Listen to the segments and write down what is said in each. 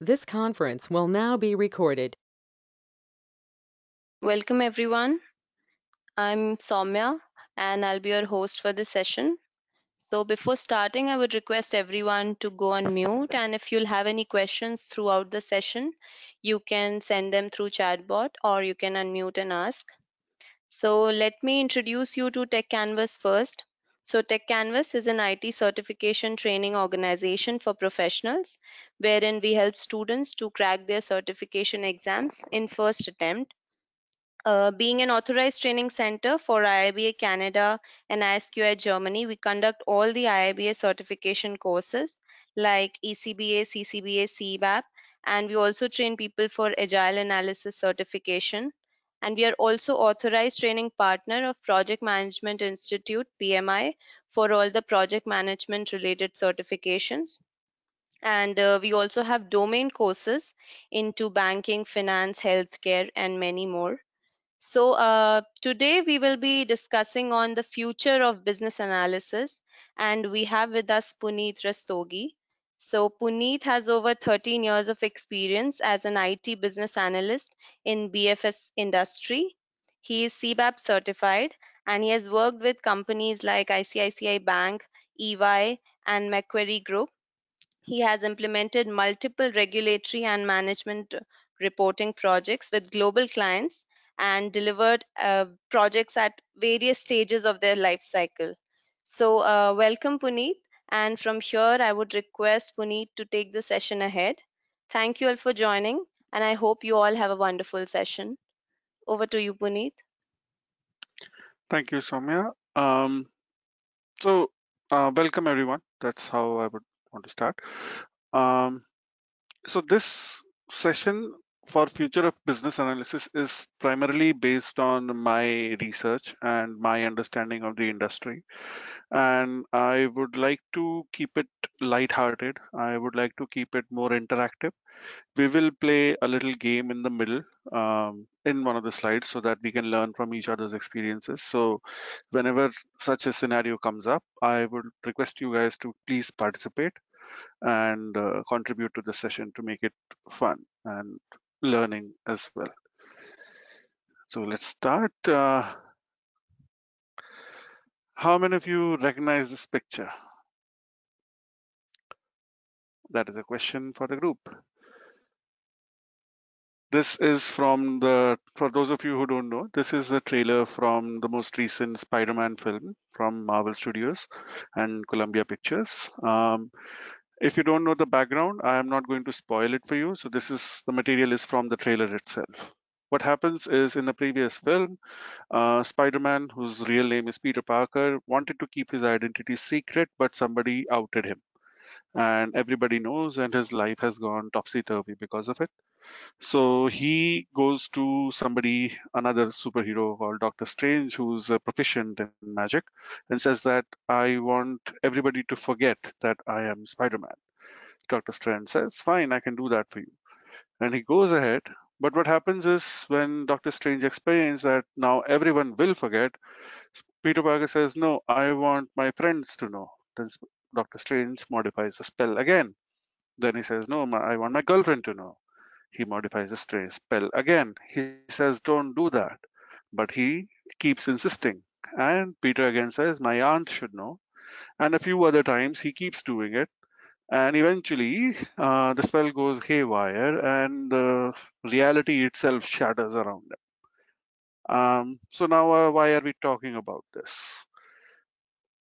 This conference will now be recorded. Welcome everyone. I'm Soumya and I'll be your host for this session. So before starting, I would request everyone to go on mute and if you'll have any questions throughout the session, you can send them through chatbot or you can unmute and ask. So let me introduce you to Techcanvass first. So Techcanvass is an IT certification training organization for professionals wherein we help students to crack their certification exams in first attempt uh, being an authorized training center for IIBA Canada and ISQI Germany, we conduct all the IIBA certification courses like ECBA, CCBA, CBAP, and we also train people for Agile Analysis certification. And we are also authorized training partner of Project Management Institute, PMI, for all the project management related certifications. And uh, we also have domain courses into banking, finance, healthcare, and many more. So uh, today we will be discussing on the future of business analysis and we have with us Puneet Rastogi. So Puneet has over 13 years of experience as an IT business analyst in BFS industry. He is CBAP certified and he has worked with companies like ICICI Bank, EY and Macquarie Group. He has implemented multiple regulatory and management reporting projects with global clients and delivered uh, projects at various stages of their life cycle. So, uh, welcome, Puneet. And from here, I would request Puneet to take the session ahead. Thank you all for joining, and I hope you all have a wonderful session. Over to you, Puneet. Thank you, Soumya. Um, so, uh, welcome everyone. That's how I would want to start. Um, so, this session for future of business analysis is primarily based on my research and my understanding of the industry. And i would like to keep it light-hearted. I would like to keep it more interactive. We will play a little game in the middle um, in one of the slides so that we can learn from each other's experiences. So whenever such a scenario comes up i would request you guys to please participate and uh, contribute to the session to make it fun and learning as well. So let's start. Uh, how many of you recognize this picture? That is a question for the group. This is from the, for those of you who don't know, this is a trailer from the most recent Spider-Man film from Marvel Studios and Columbia Pictures. Um, if you don't know the background, I am not going to spoil it for you. So this is the material is from the trailer itself. What happens is in the previous film, uh, Spider-Man, whose real name is Peter Parker, wanted to keep his identity secret, but somebody outed him. And everybody knows, and his life has gone topsy-turvy because of it. So he goes to somebody, another superhero called Doctor Strange, who's proficient in magic, and says that I want everybody to forget that I am Spider-Man. Doctor Strange says, fine, I can do that for you. And he goes ahead. But what happens is when Doctor Strange explains that now everyone will forget, Peter Parker says, no, I want my friends to know. Then Doctor Strange modifies the spell again. Then he says, no, I want my girlfriend to know he modifies the strange spell again. He says, don't do that. But he keeps insisting. And Peter again says, my aunt should know. And a few other times he keeps doing it. And eventually uh, the spell goes haywire and the reality itself shatters around him. Um, so now uh, why are we talking about this?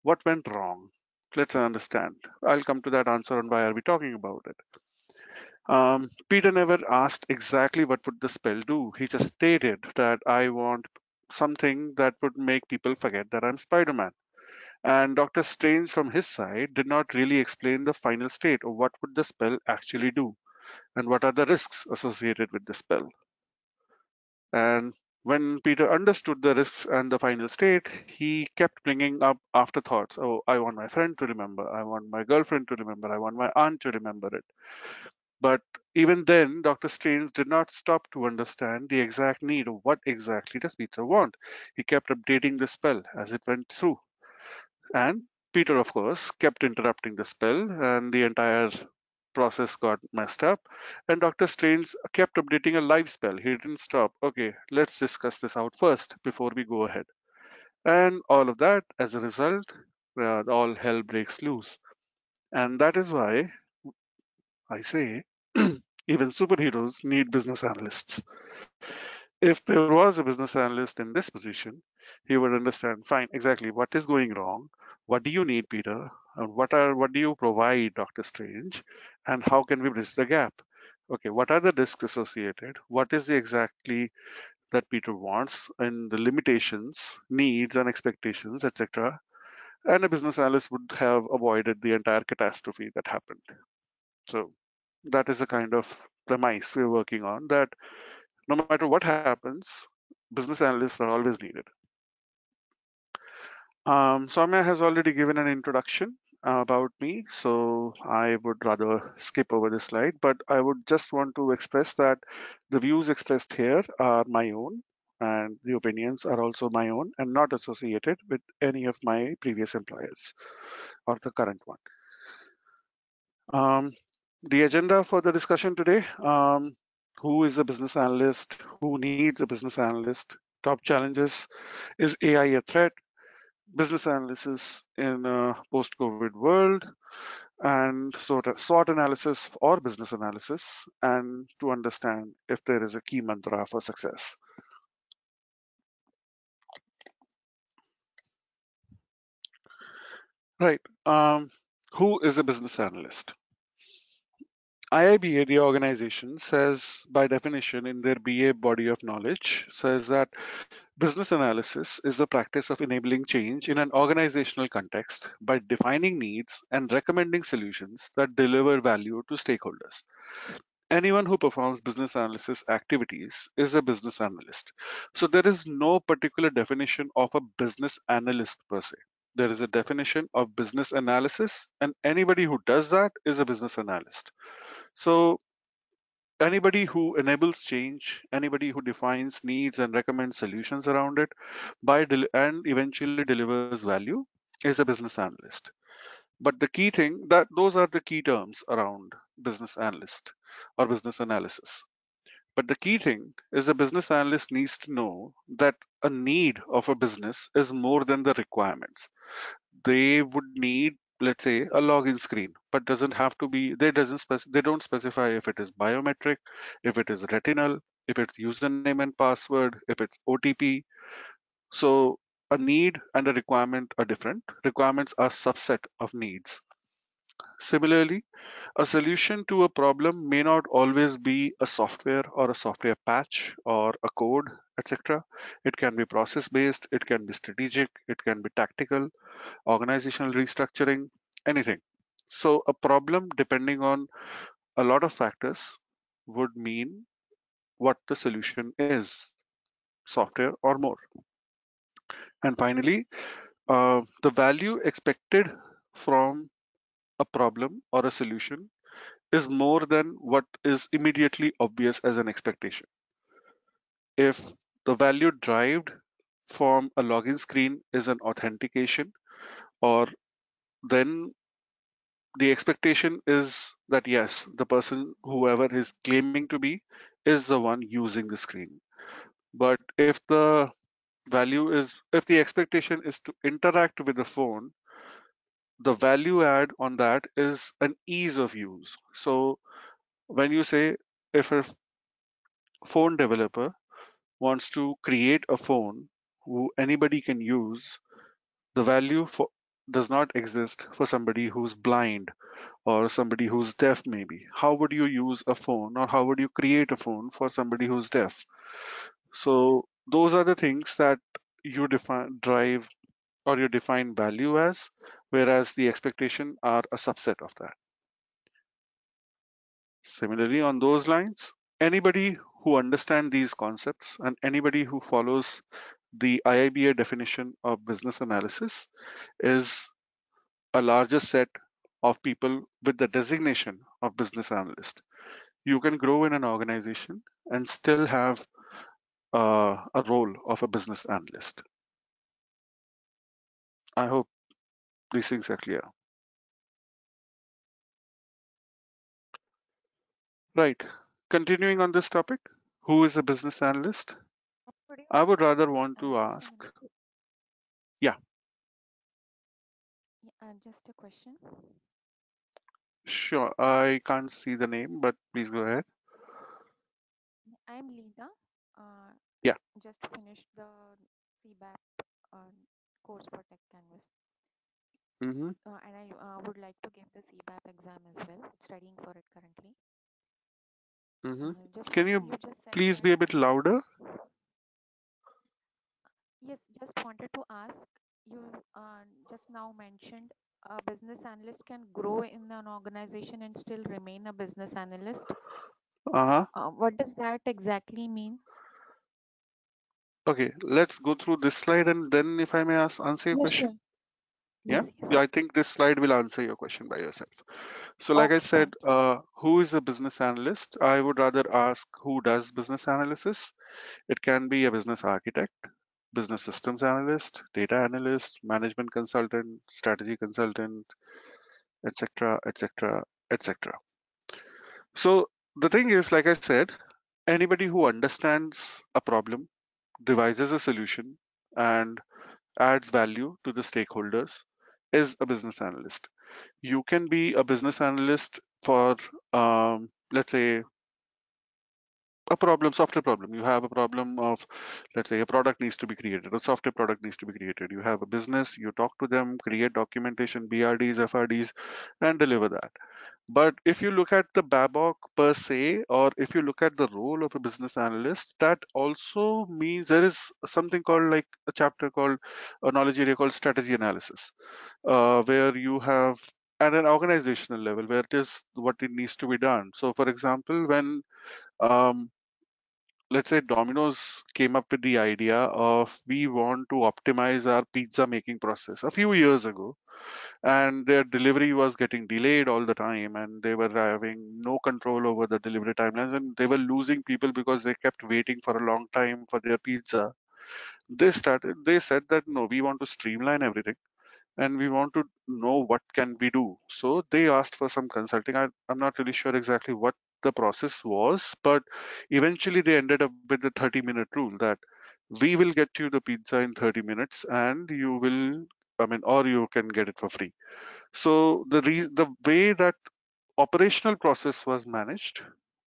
What went wrong? Let's understand. I'll come to that answer on why are we talking about it. Um, Peter never asked exactly what would the spell do. He just stated that I want something that would make people forget that I'm Spider-Man. And Dr. Strange from his side did not really explain the final state of what would the spell actually do and what are the risks associated with the spell. And when Peter understood the risks and the final state, he kept bringing up afterthoughts. Oh, I want my friend to remember. I want my girlfriend to remember. I want my aunt to remember it. But even then, Dr. Strange did not stop to understand the exact need of what exactly does Peter want. He kept updating the spell as it went through. And Peter, of course, kept interrupting the spell, and the entire process got messed up and Dr. Strange kept updating a live spell. He didn't stop. Okay, let's discuss this out first before we go ahead. And all of that, as a result, uh, all hell breaks loose. And that is why I say even superheroes need business analysts. If there was a business analyst in this position, he would understand fine exactly what is going wrong, what do you need, Peter, and what are what do you provide, Doctor Strange, and how can we bridge the gap? Okay, what are the risks associated? What is the exactly that Peter wants and the limitations, needs, and expectations, etc. And a business analyst would have avoided the entire catastrophe that happened. So that is the kind of premise we're working on that no matter what happens, business analysts are always needed. Um, Soumya has already given an introduction about me, so I would rather skip over this slide, but I would just want to express that the views expressed here are my own and the opinions are also my own and not associated with any of my previous employers or the current one. Um, the agenda for the discussion today, um, who is a business analyst, who needs a business analyst, top challenges, is AI a threat, business analysis in a post-COVID world, and sort of SWOT analysis or business analysis, and to understand if there is a key mantra for success. Right. Um, who is a business analyst? IIBA, the organization, says by definition in their BA body of knowledge, says that business analysis is the practice of enabling change in an organizational context by defining needs and recommending solutions that deliver value to stakeholders. Anyone who performs business analysis activities is a business analyst. So there is no particular definition of a business analyst per se. There is a definition of business analysis, and anybody who does that is a business analyst. So anybody who enables change, anybody who defines needs and recommends solutions around it by and eventually delivers value is a business analyst. But the key thing that those are the key terms around business analyst or business analysis. But the key thing is a business analyst needs to know that a need of a business is more than the requirements. They would need let's say a login screen but doesn't have to be they doesn't spec they don't specify if it is biometric if it is retinal if it's username and password if it's otp so a need and a requirement are different. Requirements are subset of needs similarly a solution to a problem may not always be a software or a software patch or a code etc it can be process based it can be strategic it can be tactical organizational restructuring, anything. So a problem, depending on a lot of factors, would mean what the solution is, software or more. And finally, uh, the value expected from a problem or a solution is more than what is immediately obvious as an expectation. If the value derived from a login screen is an authentication or then the expectation is that yes, the person, whoever is claiming to be, is the one using the screen. But if the value is, if the expectation is to interact with the phone, the value add on that is an ease of use. So when you say if a phone developer wants to create a phone who anybody can use, the value for does not exist for somebody who's blind or somebody who's deaf maybe. How would you use a phone or how would you create a phone for somebody who's deaf? So those are the things that you define drive or you define value as whereas the expectation are a subset of that similarly on those lines anybody who understand these concepts and anybody who follows the IIBA definition of business analysis is a larger set of people with the designation of business analyst. You can grow in an organization and still have uh, a role of a business analyst. I hope these things are clear. Right. Continuing on this topic, who is a business analyst? I would rather want to ask. Yeah. Yeah, uh, just a question. Sure. I can't see the name, but please go ahead. I'm Leena. Uh, Yeah. Just finished the CBAP uh, course for Tech Canvas, Mm-hmm. uh, and I uh, would like to give the CBAP exam as well. Studying for it currently. Mm-hmm. Uh, just Can want- you just said please that- be a bit louder? Yes, just wanted to ask you uh, just now mentioned a business analyst can grow in an organization and still remain a business analyst. Uh-huh. Uh, what does that exactly mean? Okay, let's go through this slide and then if I may ask answer your Yes, question. sure. Yeah? Yes, yes. Yeah, I think this slide will answer your question by yourself. So like I said, uh, who is a business analyst? I would rather ask who does business analysis. It can be a business architect, business systems analyst, data analyst, management consultant, strategy consultant, etc., etc., etc. So the thing is, like I said, anybody who understands a problem, devises a solution, and adds value to the stakeholders is a business analyst. You can be a business analyst for, um, let's say, a problem, software problem. You have a problem of, let's say, a product needs to be created, a software product needs to be created. You have a business, you talk to them, create documentation, BRDs, FRDs, and deliver that. But if you look at the Babok per se, or if you look at the role of a business analyst, that also means there is something called like a chapter called a knowledge area called strategy analysis, uh, where you have at an organizational level where it is what it needs to be done. So, for example, when um, let's say Domino's came up with the idea of we want to optimize our pizza making process. A few years ago and their delivery was getting delayed all the time and they were having no control over the delivery timelines and they were losing people because they kept waiting for a long time for their pizza. They started they said that no we want to streamline everything and we want to know what can we do. So they asked for some consulting. I, i'm not really sure exactly what the process was but eventually they ended up with the 30 minute rule that we will get you the pizza in 30 minutes and you will i mean or you can get it for free. So the the way that operational process was managed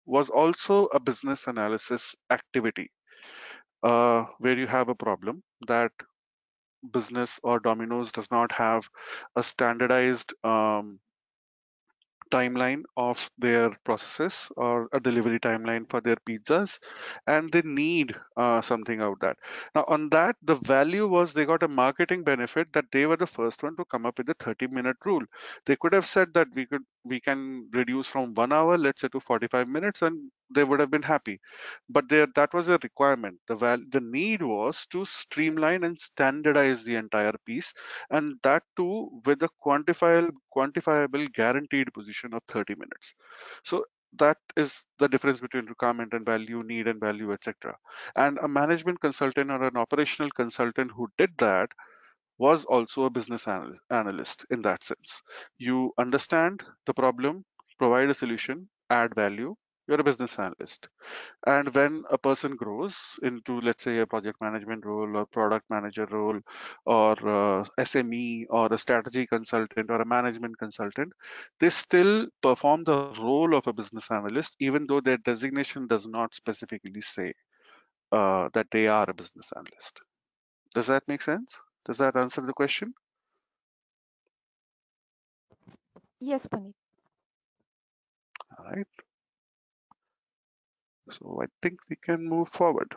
was also a business analysis activity uh, where you have a problem that business or Domino's does not have a standardized um, timeline of their processes or a delivery timeline for their pizzas and they need uh, something out that. Now on that the value was they got a marketing benefit that they were the first one to come up with the 30 minute rule. They could have said that we could we can reduce from one hour let's say to 45 minutes and they would have been happy. But there that was a requirement. The val- the need was to streamline and standardize the entire piece and that too with a quantifiable quantifiable guaranteed position of 30 minutes. So that is the difference between requirement and value need and value etc and a management consultant or an operational consultant who did that was also a business analyst in that sense. You understand the problem provide a solution add value you're a business analyst. And when a person grows into let's say a project management role or product manager role or uh, sme or a strategy consultant or a management consultant they still perform the role of a business analyst even though their designation does not specifically say uh, that they are a business analyst. Does that make sense? Does that answer the question? Yes, Puneet. all right so i think we can move forward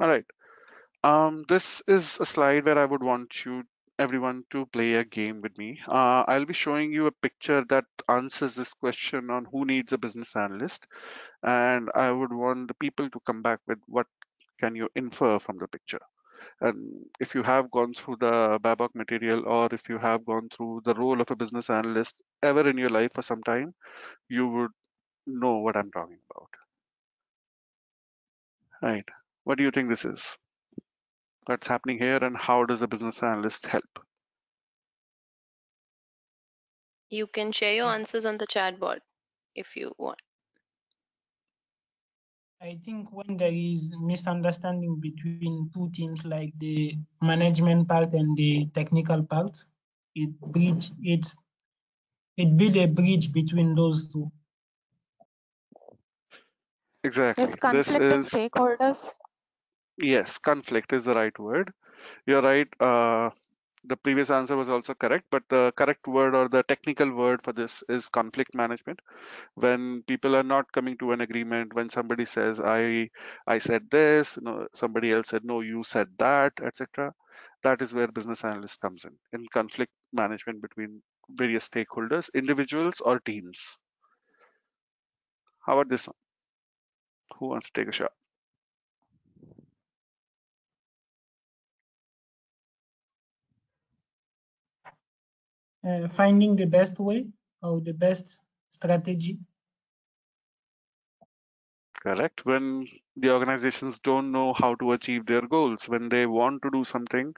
all right Um, this is a slide where I would want you everyone to play a game with me. Uh, I'll be showing you a picture that answers this question on who needs a business analyst, and I would want the people to come back with what can you infer from the picture. And if you have gone through the Babok material, or if you have gone through the role of a business analyst ever in your life for some time, you would know what I'm talking about. Right? What do you think this is? What's happening here, and how does a business analyst help? You can share your mm. answers on the chat board if you want. I think when there is misunderstanding between two teams, like the management part and the technical part, it bridge it it build a bridge between those two. Exactly. Is This conflict of is stakeholders? yes, conflict is the right word. You're right. Uh, the previous answer was also correct, but the correct word or the technical word for this is conflict management. When people are not coming to an agreement, when somebody says, "I, I said this," no, somebody else said, "No, you said that," etc. That is where business analyst comes in in conflict management between various stakeholders, individuals or teams. How about this one? Who wants to take a shot? Uh, finding the best way or the best strategy. correct when the organizations don't know how to achieve their goals when they want to do something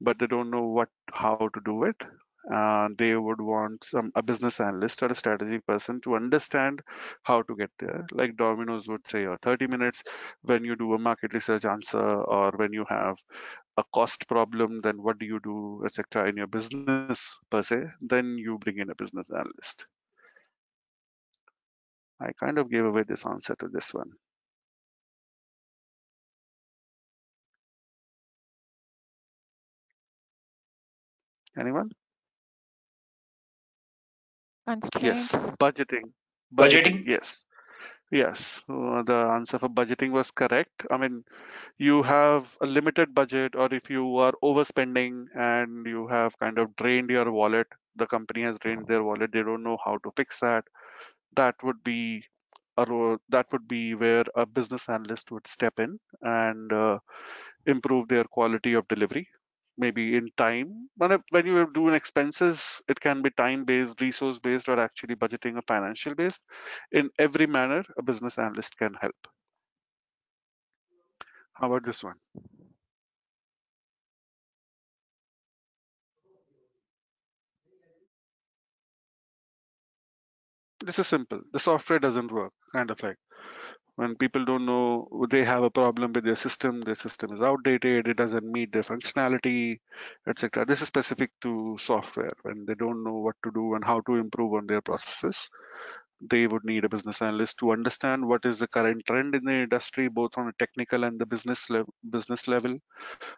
but they don't know what how to do it uh, they would want some a business analyst or a strategy person to understand how to get there. Like domino's would say or 30 minutes when you do a market research answer or when you have a cost problem then what do you do etc in your business per se then you bring in a business analyst. I kind of gave away this answer to this one. Anyone Constraints? Yes, budgeting. Budgeting? Yes. Yes. Uh, the answer for budgeting was correct. I mean, you have a limited budget, or if you are overspending and you have kind of drained your wallet, the company has drained their wallet, they don't know how to fix that. That would be a ro- that would be where a business analyst would step in and uh, improve their quality of delivery maybe in time. When, when you do an expenses, it can be time based, resource based, or actually budgeting or financial based. In every manner, a business analyst can help. How about this one? This is simple. The software doesn't work, kind of like when people don't know they have a problem with their system, their system is outdated, it doesn't meet their functionality, etc. This is specific to software when they don't know what to do and how to improve on their processes. They would need a business analyst to understand what is the current trend in the industry, both on a technical and the business level, business level,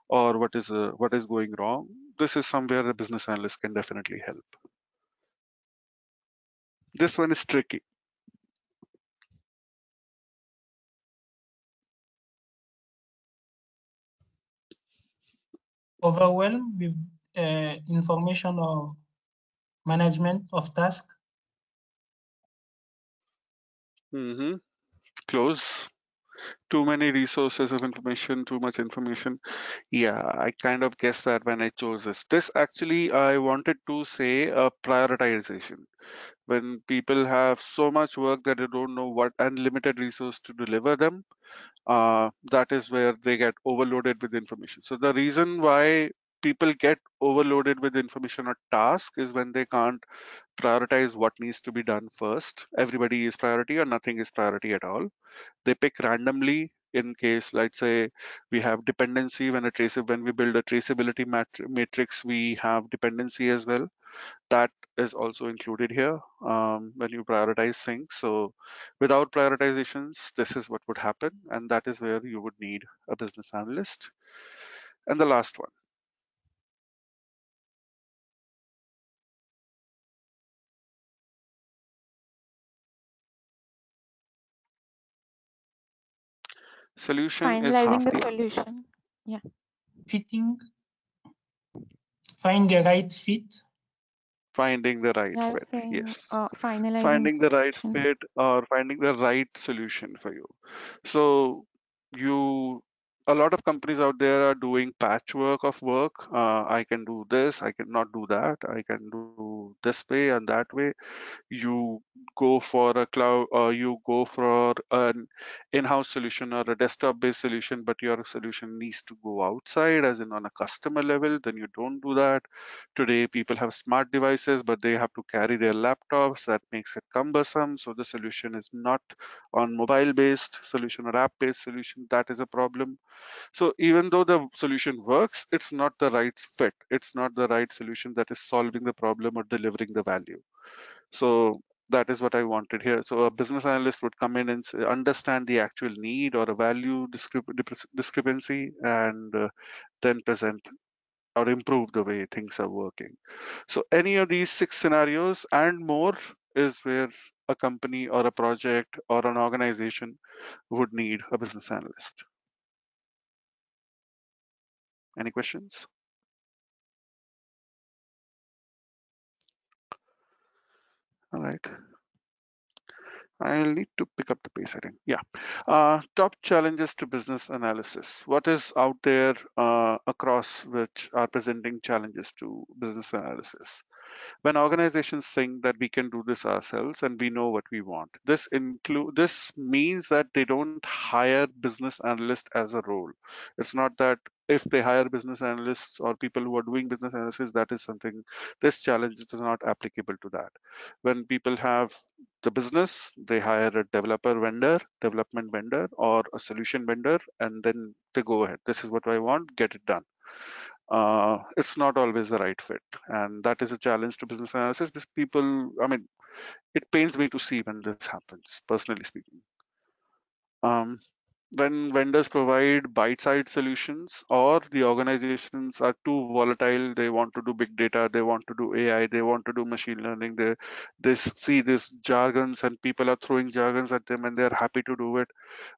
or what is uh, what is going wrong. This is somewhere the business analyst can definitely help. This one is tricky. Overwhelmed with uh, information or management of task. hmm Close. Too many resources of information, too much information. Yeah, I kind of guessed that when I chose this. This actually, I wanted to say a prioritization. When people have so much work that they don't know what unlimited resource to deliver them, uh, that is where they get overloaded with information. So the reason why people get overloaded with information or task is when they can't prioritize what needs to be done first. Everybody is priority or nothing is priority at all. They pick randomly in case, let's say, we have dependency when a trace when we build a traceability mat matrix, we have dependency as well. That is also included here um, when you prioritize things. So without prioritizations, this is what would happen. And that is where you would need a business analyst. And the last one. Solution is half Finalizing the the solution. Yeah. Fitting. Find the right fit. finding the right I was fit. saying Yes. uh, finalizing finding the right solution. fit or finding the right solution for you so you a lot of companies out there are doing patchwork of work. Uh, I can do this, I cannot do that, I can do this way and that way. You go for a cloud or you go for an in-house solution or a desktop-based solution, but your solution needs to go outside, as in on a customer level, then you don't do that. Today, people have smart devices, but they have to carry their laptops. That makes it cumbersome. So the solution is not on mobile-based solution or app-based solution. That is a problem. So even though the solution works, it's not the right fit. It's not the right solution that is solving the problem or delivering the value. So that is what I wanted here. So a business analyst would come in and understand the actual need or a value discrepancy and uh, then present or improve the way things are working. So any of these six scenarios and more is where a company or a project or an organization would need a business analyst. Any questions? All right. I'll need to pick up the pace, I think. Yeah. Uh, top challenges to business analysis. What is out there uh, across which are presenting challenges to business analysis? when organizations think that we can do this ourselves and we know what we want this include this means that they don't hire business analyst as a role it's not that if they hire business analysts or people who are doing business analysis that is something this challenge is not applicable to that when people have the business they hire a developer vendor development vendor or a solution vendor and then they go ahead this is what i want get it done uh, it's not always the right fit. And that is a challenge to business analysis because people, I mean, it pains me to see when this happens, personally speaking. Um, when vendors provide bite-sized solutions or the organizations are too volatile, they want to do big data, they want to do AI, they want to do machine learning, they, they see these jargons and people are throwing jargons at them and they're happy to do it,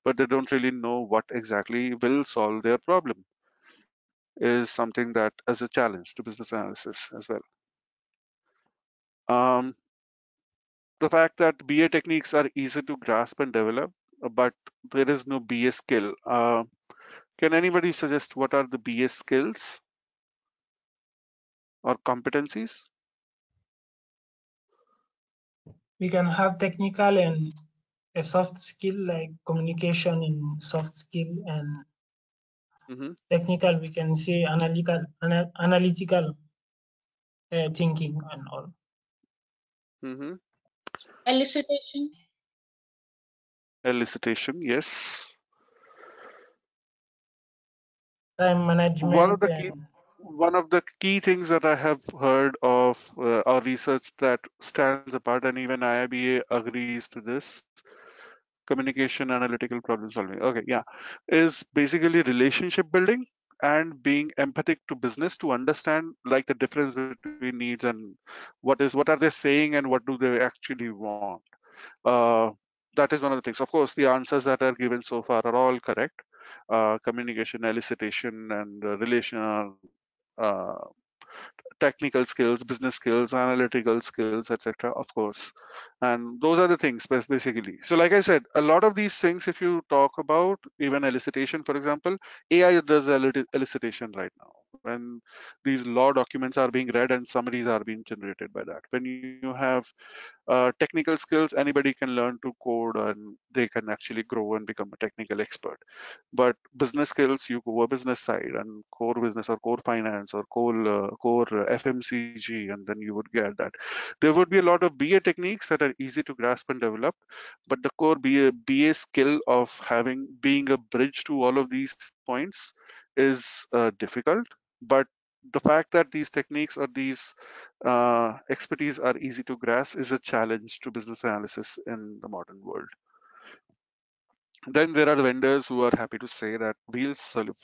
but they don't really know what exactly will solve their problem is something that is a challenge to business analysis as well. Um, the fact that BA techniques are easy to grasp and develop, but there is no BA skill. Uh, can anybody suggest what are the BA skills or competencies? We can have technical and a soft skill like communication in soft skill and Mm-hmm. Technical, we can say analytical, ana analytical uh, thinking and all. Mm-hmm. Elicitation. Elicitation, yes. Time management. One of the key, one of the key things that I have heard of uh, our research that stands apart, and even IIBA agrees to this, communication analytical problem solving okay yeah is basically relationship building and being empathic to business to understand like the difference between needs and what is what are they saying and what do they actually want uh, that is one of the things of course the answers that are given so far are all correct uh, communication elicitation and uh, relation uh, technical skills, business skills, analytical skills, etc. Of course, and those are the things basically. So, like I said, a lot of these things, if you talk about even elicitation, for example, AI does elicitation right now. When these law documents are being read and summaries are being generated by that. When you have uh, technical skills, anybody can learn to code and they can actually grow and become a technical expert. But business skills, you go a business side and core business or core finance or core uh, core FMCG, and then you would get that. There would be a lot of BA techniques that are easy to grasp and develop, but the core BA, BA skill of having being a bridge to all of these points is uh, difficult. But the fact that these techniques or these uh, expertise are easy to grasp is a challenge to business analysis in the modern world then there are vendors who are happy to say that we'll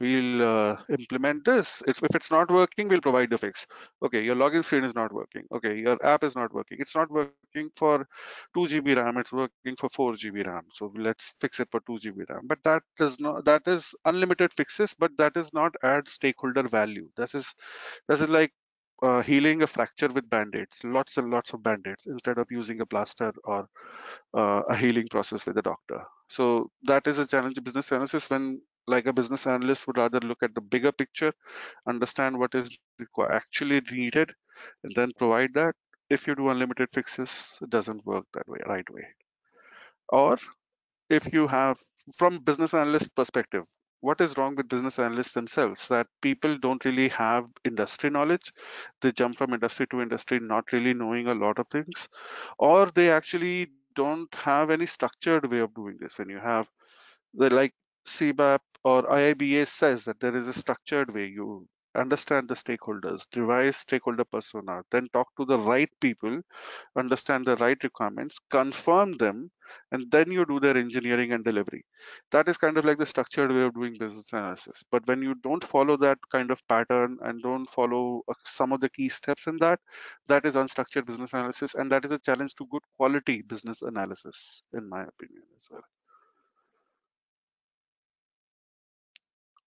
we'll uh, implement this. It's, if it's not working we'll provide the fix. Okay your login screen is not working. Okay your app is not working. It's not working for 2 gb ram. It's working for 4 gb ram. So let's fix it for 2 gb ram. But that does not that is unlimited fixes but that does not add stakeholder value. This is this is like uh, healing a fracture with band-aids lots and lots of band-aids instead of using a plaster or uh, a healing process with a doctor so that is a challenge in business analysis when like a business analyst would rather look at the bigger picture, understand what is actually needed, and then provide that. If you do unlimited fixes, it doesn't work that way, right way. Or if you have, from business analyst perspective, what is wrong with business analysts themselves? That people don't really have industry knowledge. They jump from industry to industry, not really knowing a lot of things, or they actually don't have any structured way of doing this. When you have the like CBAP or IIBA says that there is a structured way you understand the stakeholders, devise stakeholder persona, then talk to the right people, understand the right requirements, confirm them, and then you do their engineering and delivery. That is kind of like the structured way of doing business analysis. But when you don't follow that kind of pattern and don't follow uh, some of the key steps in that, that is unstructured business analysis, and that is a challenge to good quality business analysis, in my opinion, as well.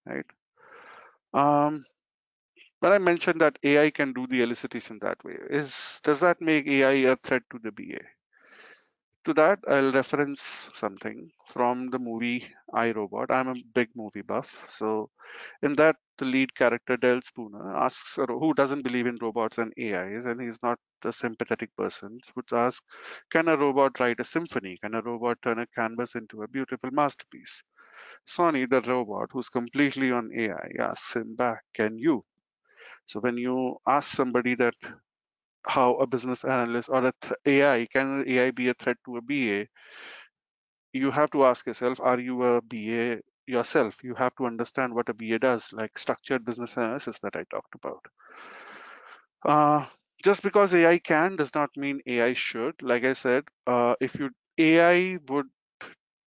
right? Um, when I mentioned that AI can do the elicitation that way, is does that make AI a threat to the BA? To that, I'll reference something from the movie I Robot. I'm a big movie buff, so in that, the lead character Del Spooner asks, who doesn't believe in robots and AIs, and he's not a sympathetic person, would ask, "Can a robot write a symphony? Can a robot turn a canvas into a beautiful masterpiece?" Sonny, the robot who's completely on AI, asks him back, Can you? So when you ask somebody that how a business analyst or a AI, can AI be a threat to a BA? You have to ask yourself, are you a BA yourself? You have to understand what a BA does, like structured business analysis that I talked about. Uh, just because AI can does not mean AI should. Like I said, uh, if you AI would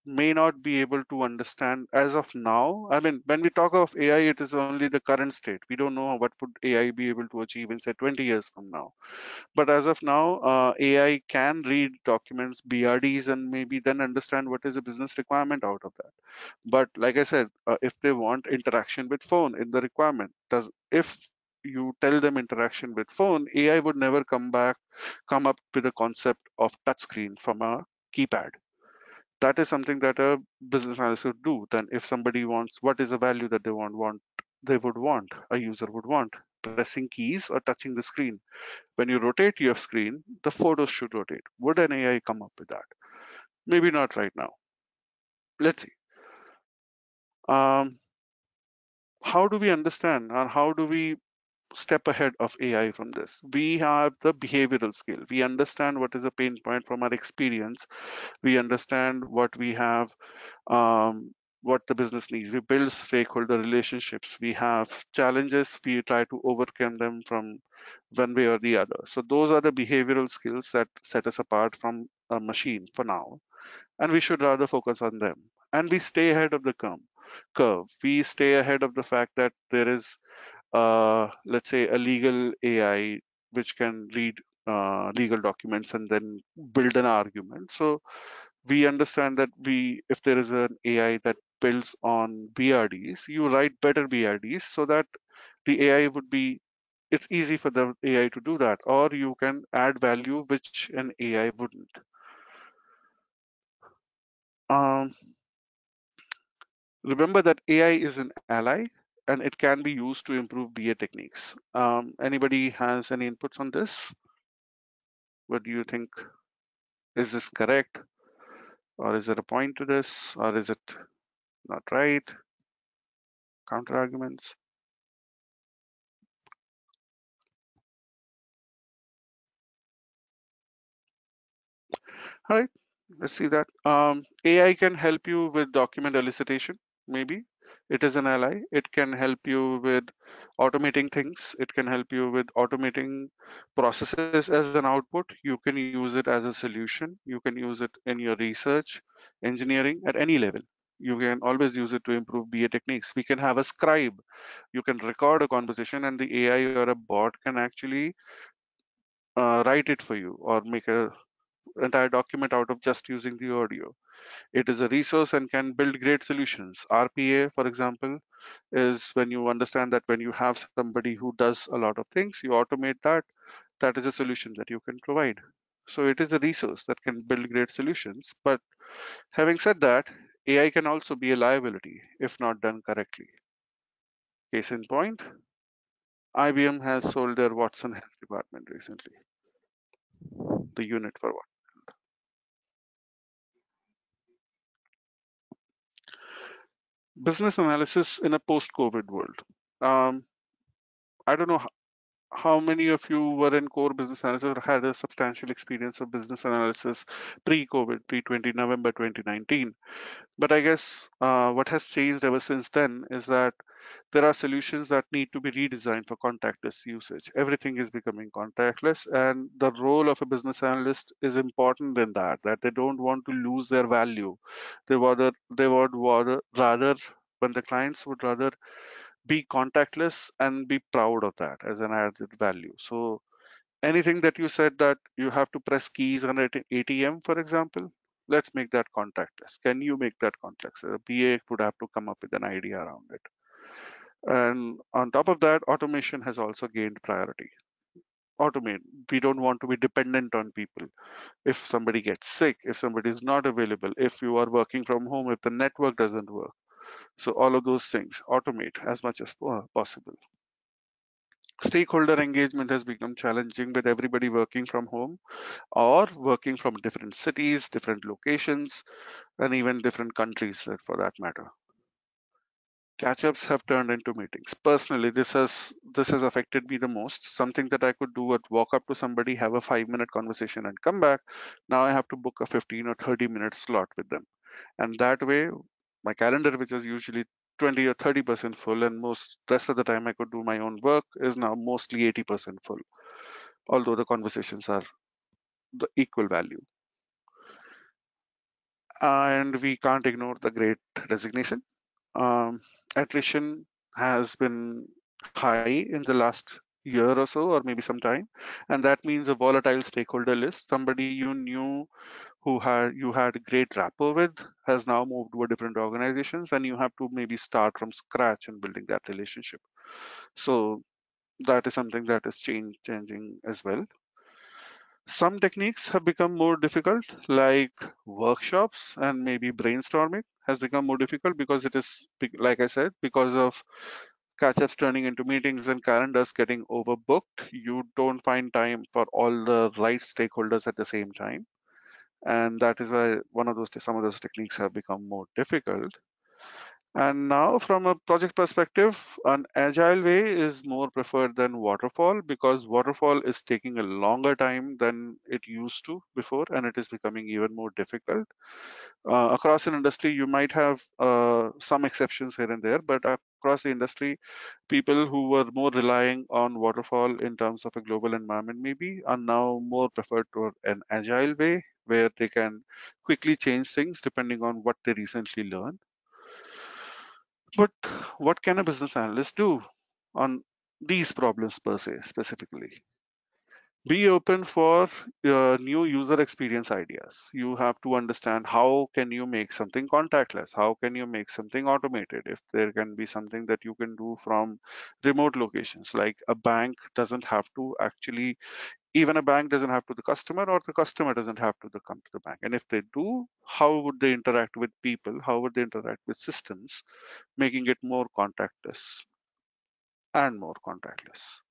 may not be able to understand as of now. I mean, when we talk of AI, it is only the current state. We don't know what would AI be able to achieve in say 20 years from now. But as of now, uh, AI can read documents, BRDs, and maybe then understand what is a business requirement out of that. But like I said, uh, if they want interaction with phone in the requirement, does if you tell them interaction with phone, AI would never come back, come up with a concept of touchscreen from a keypad that is something that a business analyst would do. Then if somebody wants, what is a value that they want, want they would want, a user would want, pressing keys or touching the screen. When you rotate your screen, the photos should rotate. Would an AI come up with that? Maybe not right now. Let's see. Um, how do we understand or how do we step ahead of AI from this. We have the behavioral skill. We understand what is a pain point from our experience. We understand what we have, um, what the business needs. We build stakeholder relationships. We have challenges. We try to overcome them from one way or the other. So those are the behavioral skills that set us apart from a machine for now. And we should rather focus on them. And we stay ahead of the curve. We stay ahead of the fact that there is uh, let's say a legal AI which can read uh, legal documents and then build an argument. So we understand that we, if there is an AI that builds on BRDs, you write better BRDs so that the AI would be, it's easy for the AI to do that, or you can add value which an AI wouldn't. Um, remember that AI is an ally and it can be used to improve BA techniques. Um, anybody has any inputs on this? What do you think? Is this correct? Or is there a point to this? Or is it not right? Counter arguments? All right, let's see that. Um, AI can help you with document elicitation, maybe it is an ally it can help you with automating things it can help you with automating processes as an output you can use it as a solution you can use it in your research engineering at any level you can always use it to improve BA techniques. We can have a scribe. You can record a conversation and the AI or a bot can actually uh, write it for you or make a entire document out of just using the audio. It is a resource and can build great solutions. RPA, for example, is when you understand that when you have somebody who does a lot of things, you automate that. That is a solution that you can provide. So it is a resource that can build great solutions. But having said that, AI can also be a liability if not done correctly. Case in point, IBM has sold their Watson Health department recently, the unit for what? Business analysis in a post-COVID world. Um, I don't know how, many of you were in core business analysis or had a substantial experience of business analysis pre-COVID, pre-20 November 2019. But I guess uh, what has changed ever since then is that there are solutions that need to be redesigned for contactless usage. Everything is becoming contactless, and the role of a business analyst is important in that. That they don't want to lose their value. They rather they would rather rather when the clients would rather be contactless and be proud of that as an added value. So anything that you said that you have to press keys on an ATM, for example, let's make that contactless. Can you make that contactless? A BA would have to come up with an idea around it. And on top of that, automation has also gained priority. Automate. We don't want to be dependent on people. If somebody gets sick, if somebody is not available, if you are working from home, if the network doesn't work. So all of those things, automate as much as possible. Stakeholder engagement has become challenging with everybody working from home or working from different cities, different locations, and even different countries for that matter. Catch-ups have turned into meetings. Personally this has this has affected me the most. Something that i could do would walk up to somebody have a five minute conversation and come back. Now i have to book a 15 or 30 minute slot with them. And that way my calendar which was usually 20 or 30 percent full and most rest of the time i could do my own work is now mostly 80 percent full. Although the conversations are the equal value. And we can't ignore the great resignation. Um, attrition has been high in the last year or so, or maybe some time, and that means a volatile stakeholder list. Somebody you knew who had you had great rapport with has now moved to a different organizations, and you have to maybe start from scratch in building that relationship. So that is something that is change, changing as well. Some techniques have become more difficult, like workshops and maybe brainstorming has become more difficult because it is, like I said, because of catch-ups turning into meetings and calendars getting overbooked. You don't find time for all the right stakeholders at the same time. And that is why one of those, some of those techniques have become more difficult. And now from a project perspective, an agile way is more preferred than waterfall because waterfall is taking a longer time than it used to before and it is becoming even more difficult. Uh, across an industry, you might have uh, some exceptions here and there, but across the industry, people who were more relying on waterfall in terms of a global environment maybe are now more preferred to an agile way where they can quickly change things depending on what they recently learned. But what can a business analyst do on these problems per se, specifically? Be open for uh, new user experience ideas. You have to understand how can you make something contactless? How can you make something automated? If there can be something that you can do from remote locations, like a bank doesn't have to actually even a bank doesn't have to the customer or the customer doesn't have to the, come to the bank and if they do how would they interact with people how would they interact with systems making it more contactless and more contactless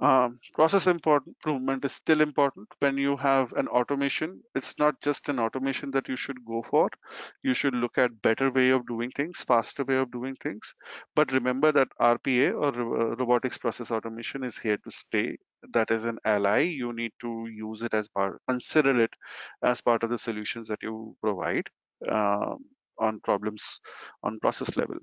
um, process improvement is still important when you have an automation. It's not just an automation that you should go for. You should look at better way of doing things, faster way of doing things. But remember that RPA or uh, robotics process automation is here to stay. That is an ally. You need to use it as part, consider it as part of the solutions that you provide uh, on problems on process level.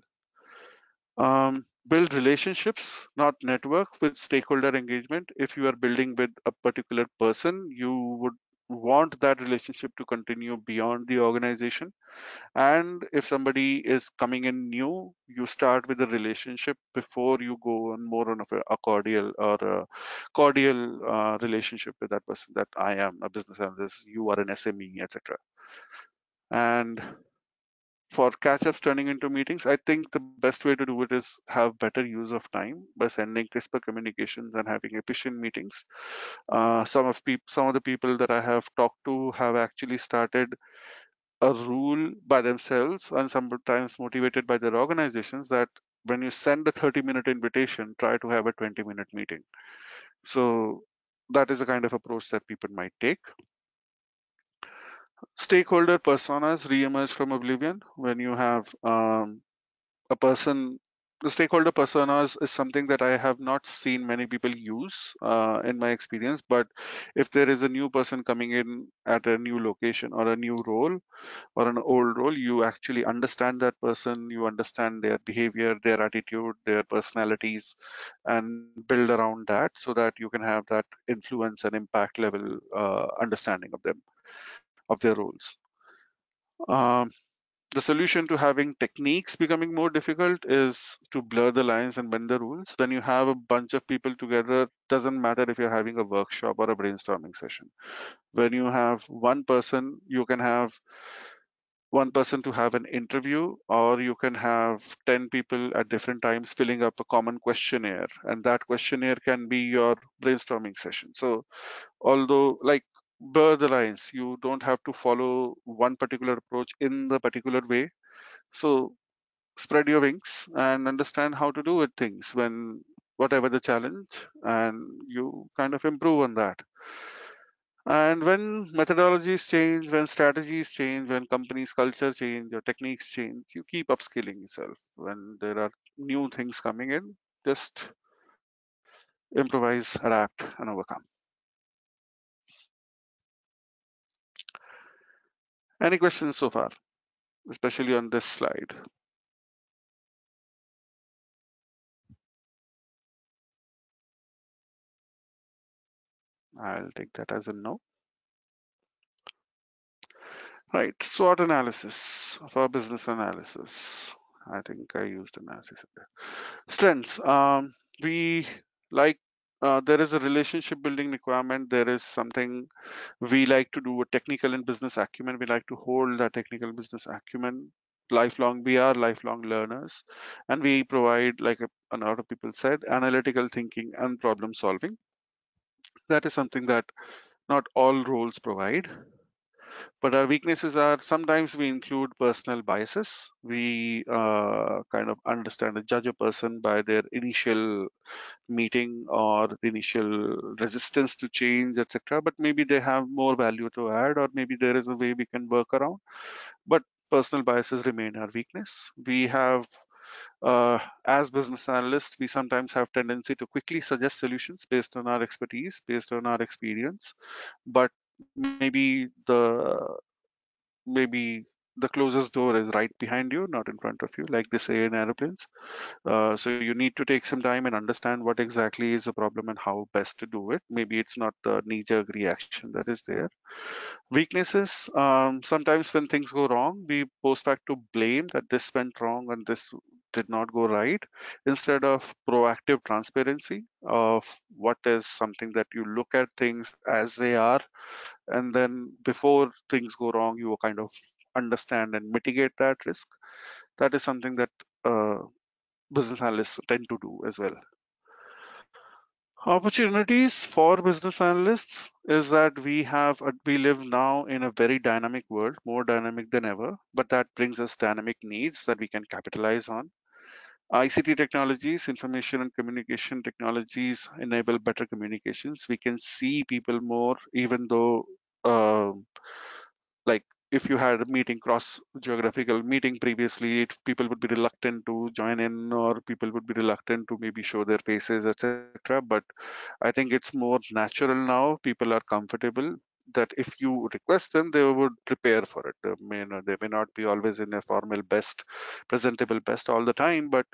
Um, build relationships, not network with stakeholder engagement. If you are building with a particular person, you would want that relationship to continue beyond the organization. And if somebody is coming in new, you start with a relationship before you go on more on a, cordial or a cordial uh, relationship with that person that I am a business analyst, you are an SME, etc. And for catch-ups turning into meetings, I think the best way to do it is have better use of time by sending crisper communications and having efficient meetings. Uh, some of some of the people that I have talked to have actually started a rule by themselves and sometimes motivated by their organizations that when you send a 30 minute invitation, try to have a 20 minute meeting. So that is a kind of approach that people might take. Stakeholder personas re-emerge from oblivion when you have um, a person the stakeholder personas is something that I have not seen many people use uh, in my experience. But if there is a new person coming in at a new location or a new role or an old role, you actually understand that person, you understand their behavior, their attitude, their personalities, and build around that so that you can have that influence and impact level uh, understanding of them, of their roles. Um, the solution to having techniques becoming more difficult is to blur the lines and bend the rules. When you have a bunch of people together, doesn't matter if you're having a workshop or a brainstorming session. When you have one person, you can have one person to have an interview, or you can have 10 people at different times filling up a common questionnaire, and that questionnaire can be your brainstorming session. So, although, like, blur the lines, you don't have to follow one particular approach in the particular way. So, spread your wings and understand how to do with things when whatever the challenge, and you kind of improve on that. And when methodologies change, when strategies change, when companies' culture change, your techniques change, you keep upskilling yourself. When there are new things coming in, just improvise, adapt, and overcome. Any questions so far, especially on this slide? I'll take that as a no. Right, SWOT analysis for business analysis. I think I used analysis. Strengths. Um, we like uh, there is a relationship building requirement. There is something we like to do a technical and business acumen. We like to hold that technical business acumen lifelong. We are lifelong learners, and we provide, like a, a lot of people said, analytical thinking and problem solving. That is something that not all roles provide. But our weaknesses are sometimes we include personal biases. We uh, kind of understand and judge a person by their initial meeting or initial resistance to change, etc. But maybe they have more value to add, or maybe there is a way we can work around. But personal biases remain our weakness. We have uh, as business analysts, we sometimes have tendency to quickly suggest solutions based on our expertise, based on our experience, but maybe the maybe the closest door is right behind you, not in front of you, like they say in aeroplanes. Uh, so you need to take some time and understand what exactly is the problem and how best to do it. Maybe it's not the knee-jerk reaction that is there. Weaknesses, um, sometimes when things go wrong, we post facto blame that this went wrong and this did not go right instead of proactive transparency of what is something that you look at things as they are and then before things go wrong you kind of understand and mitigate that risk. That is something that uh, business analysts tend to do as well. Opportunities for business analysts is that we have we live now in a very dynamic world more dynamic than ever but that brings us dynamic needs that we can capitalize on ICT technologies, information and communication technologies enable better communications. We can see people more, even though, uh, like, if you had a meeting, cross geographical meeting previously, it, people would be reluctant to join in, or people would be reluctant to maybe show their faces, etc. But I think it's more natural now. People are comfortable that if you request them, they would prepare for it. They may, not, they may not be always in a formal best, presentable best all the time, but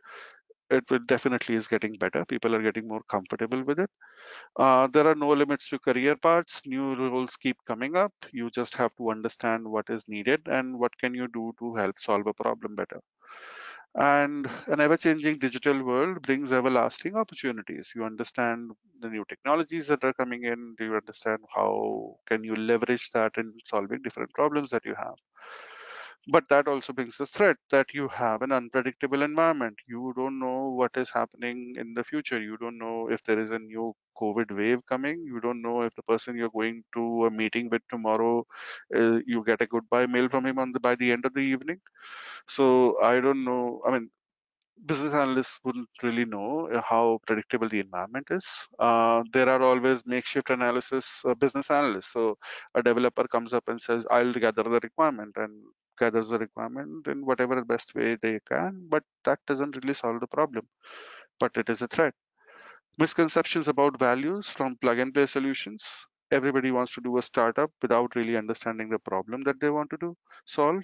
it will definitely is getting better. People are getting more comfortable with it. Uh, there are no limits to career paths. New roles keep coming up. You just have to understand what is needed and what can you do to help solve a problem better. And an ever-changing digital world brings everlasting opportunities. You understand the new technologies that are coming in. Do you understand how can you leverage that in solving different problems that you have? But that also brings the threat that you have an unpredictable environment you don't know what is happening in the future you don't know if there is a new covid wave coming you don't know if the person you're going to a meeting with tomorrow uh, you get a goodbye mail from him on the by the end of the evening so i don't know i mean business analysts wouldn't really know how predictable the environment is. Uh, there are always makeshift analysis uh, business analysts. So a developer comes up and says, I'll gather the requirement and gathers the requirement in whatever best way they can, but that doesn't really solve the problem, but it is a threat. Misconceptions about values from plug and play solutions. Everybody wants to do a startup without really understanding the problem that they want to do solve.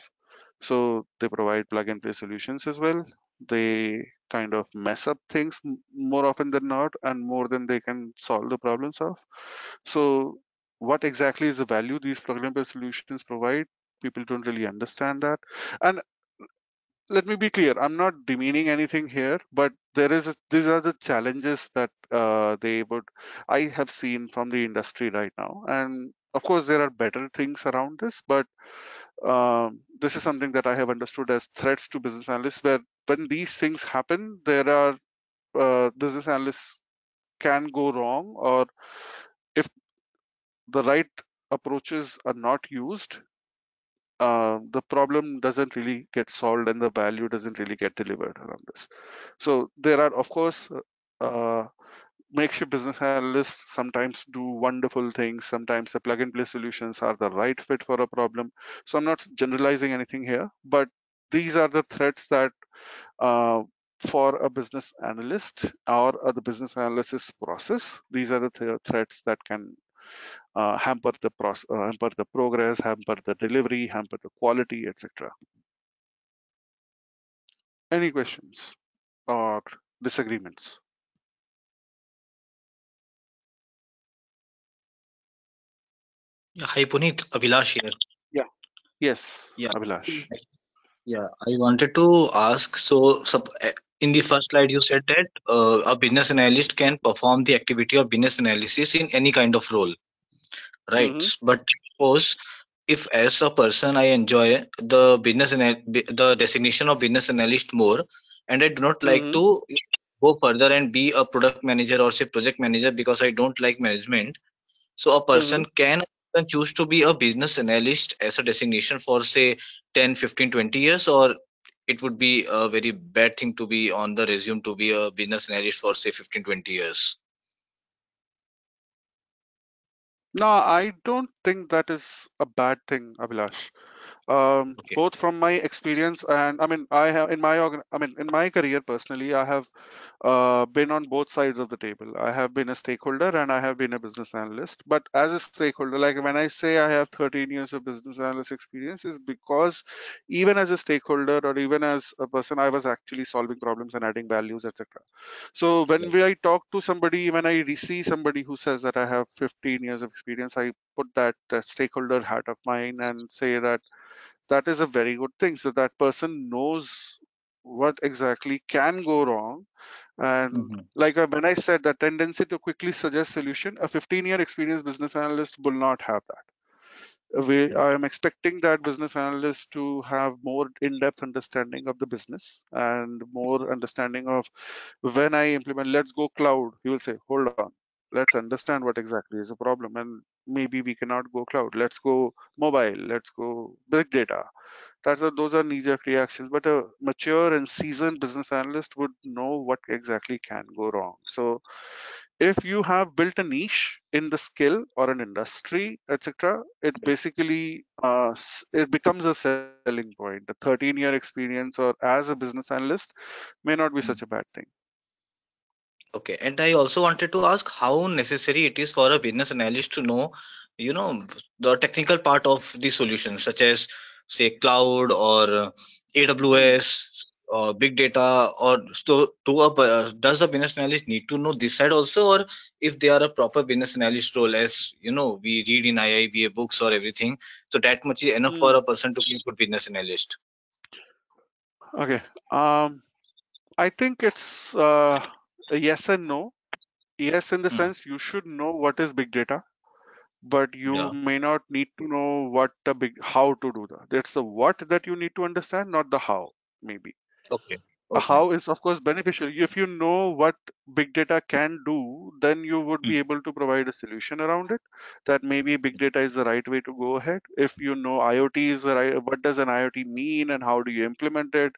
So they provide plug and play solutions as well. They kind of mess up things more often than not and more than they can solve the problems of. So what exactly is the value these plug and play solutions provide? People don't really understand that. And let me be clear i'm not demeaning anything here but there is a, these are the challenges that uh, they would i have seen from the industry right now and of course there are better things around this but um, this is something that i have understood as threats to business analysts where when these things happen there are uh, business analysts can go wrong or if the right approaches are not used uh, the problem doesn't really get solved and the value doesn't really get delivered around this. So there are, of course, uh, makeshift business analysts sometimes do wonderful things. Sometimes the plug and play solutions are the right fit for a problem. So I'm not generalizing anything here, but these are the threats that uh, for a business analyst or the business analysis process, these are the th threats that can uh, hamper the process, uh, hamper the progress, hamper the delivery, hamper the quality, etc. Any questions or disagreements? Yeah, hi Puneet, Abhilash here. Yeah. Yes. Yeah. Abhilash. Yeah, I wanted to ask. So, eh, in the first slide, you said that uh, a business analyst can perform the activity of business analysis in any kind of role, right? Mm-hmm. But suppose if as a person I enjoy the business and the designation of business analyst more, and I do not like Mhm. to go further and be a product manager or say project manager because I don't like management. So a person can can choose to be a business analyst as a designation for say 10, 15, 20 years, or it would be a very bad thing to be on the resume to be a business analyst for say 15, 20 years. No, I don't think that is a bad thing, Abhilash. Um, Okay. both from my experience and I mean, I have in my I mean, in my career personally, I have uh, been on both sides of the table. I have been a stakeholder and I have been a business analyst. But as a stakeholder, like when I say I have 13 years of business analyst experience, is because even as a stakeholder or even as a person, I was actually solving problems and adding values, etc. So when we I talk to somebody, when I see somebody who says that I have 15 years of experience, I put that, that stakeholder hat of mine and say that that is a very good thing. So that person knows what exactly can go wrong. And Mhm. like when I said that tendency to quickly suggest solution, a 15 year experienced business analyst will not have that we. I am expecting that business analysts to have more in-depth understanding of the business and more understanding of when I implement let's go cloud, he will say, hold on, let's understand what exactly is the problem and maybe we cannot go cloud. Let's go mobile, let's go big data. That's a, those are knee-jerk reactions, but a mature and seasoned business analyst would know what exactly can go wrong. So if you have built a niche in the skill or an industry etc it basically uh, it becomes a selling point a 13 year experience or as a business analyst may not be Mm. such a bad thing Okay, and I also wanted to ask how necessary it is for a business analyst to know, you know, the technical part of the solution, such as say cloud or AWS or big data, or so to a does the business analyst need to know this side also, or if they are a proper business analyst role, as you know, we read in IIBA books or everything, so that much is enough for Hmm. a person to be a good business analyst. okay um i think it's uh, a yes and no yes in the Hmm. sense you should know what is big data but you Yeah. may not need to know what the big how to do that. It's the what that you need to understand, not the how, maybe. Okay. Okay. how is of course beneficial. If you know what big data can do, then you would Hmm. be able to provide a solution around it. That maybe big data is the right way to go ahead. If you know IoT is the right, what does an IoT mean and how do you implement it?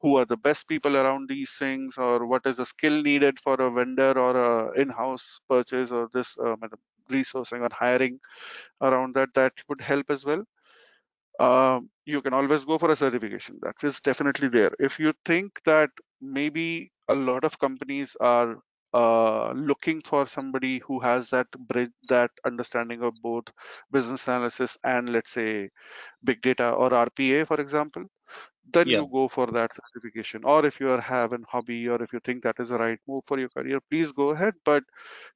Who are the best people around these things, or what is the skill needed for a vendor or a in-house purchase or this um, resourcing or hiring around that? That would help as well um, you can always go for a certification. That is definitely there. If you think that maybe a lot of companies are uh, looking for somebody who has that bridge, that understanding of both business analysis and let's say big data or RPA, for example, then Yeah. you go for that certification. Or if you are have a hobby or if you think that is the right move for your career, please go ahead. But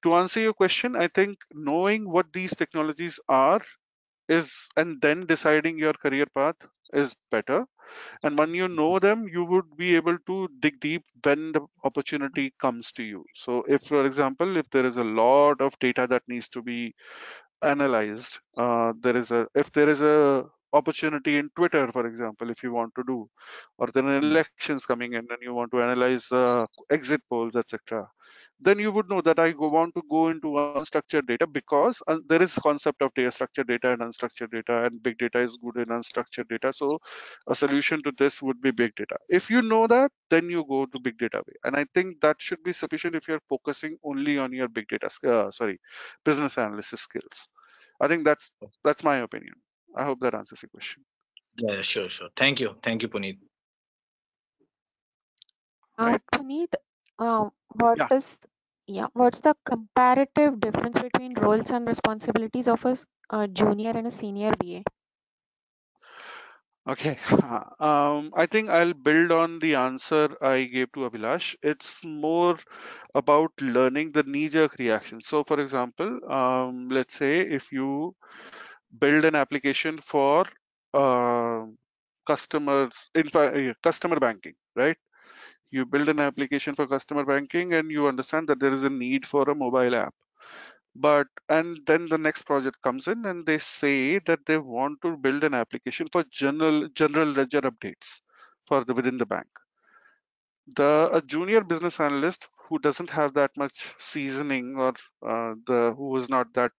to answer your question, I think knowing what these technologies are is and then deciding your career path is better and when you know them you would be able to dig deep when the opportunity comes to you so if for example if there is a lot of data that needs to be analyzed uh, there is a if there is a opportunity in twitter for example if you want to do or there are Hmm. elections coming in and you want to analyze uh, exit polls etc then you would know that I go want to go into unstructured data because uh, there is concept of data structured data and unstructured data and big data is good in unstructured data. So a solution to this would be big data. If you know that, then you go to big data way. And I think that should be sufficient if you're focusing only on your big data, uh, sorry, business analysis skills. I think that's that's my opinion. I hope that answers your question. Yeah, sure, sure. Thank you. Thank you, Puneet. Uh, Right. Puneet, uh, what Yeah. is yeah, what's the comparative difference between roles and responsibilities of a junior and a senior BA? Okay. Um, I think I'll build on the answer I gave to Abhilash. It's more about learning the knee-jerk reaction. So, for example, um, let's say if you build an application for uh, customers, in customer banking, right? You build an application for customer banking, and you understand that there is a need for a mobile app. But and then the next project comes in and they say that they want to build an application for general general ledger updates for the within the bank. The a junior business analyst who doesn't have that much seasoning or uh, the who is not that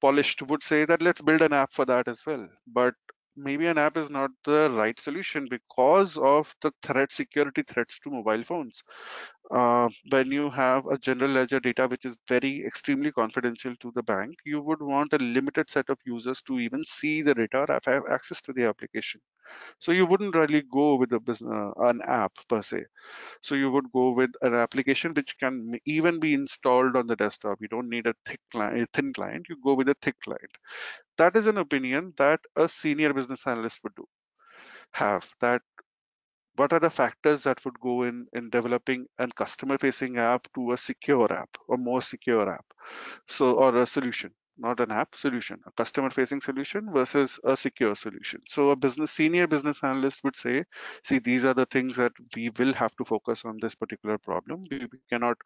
polished would say that let's build an app for that as well. But maybe an app is not the right solution because of the threat security threats to mobile phones uh, when you have a general ledger data which is very extremely confidential to the bank, you would want a limited set of users to even see the data or have access to the application. So you wouldn't really go with a business, uh, an app per se. So you would go with an application which can even be installed on the desktop. You don't need a thick client, thin client. You go with a thick client. That is an opinion that a senior business analyst would do have. That what are the factors that would go in in developing a customer facing app to a secure app or more secure app? So or a solution not an app solution a customer facing solution versus a secure solution. So a business senior business analyst would say see these are the things that we will have to focus on this particular problem. We, cannot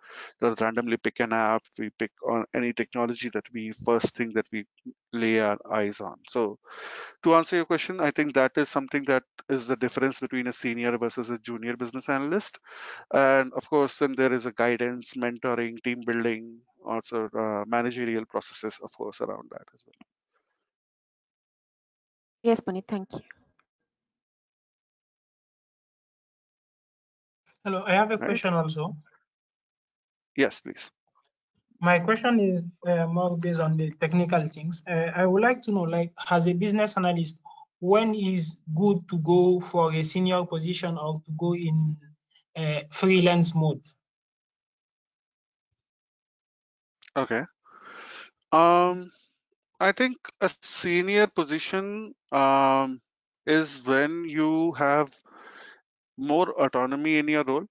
just randomly pick an app. We pick on any technology that we first thing that we lay our eyes on. So to answer your question, I think that is something that is the difference between a senior versus a junior business analyst. And of course, then there is a guidance, mentoring, team building, also uh, managerial processes, of course, around that as well. Yes, Puneet, thank you. Hello, I have a Right. question also. Yes, please. My question is uh, more based on the technical things. Uh, I would like to know, like, as a business analyst, when is good to go for a senior position or to go in uh, freelance mode? Okay. Um, I think a senior position um, is when you have more autonomy in your role,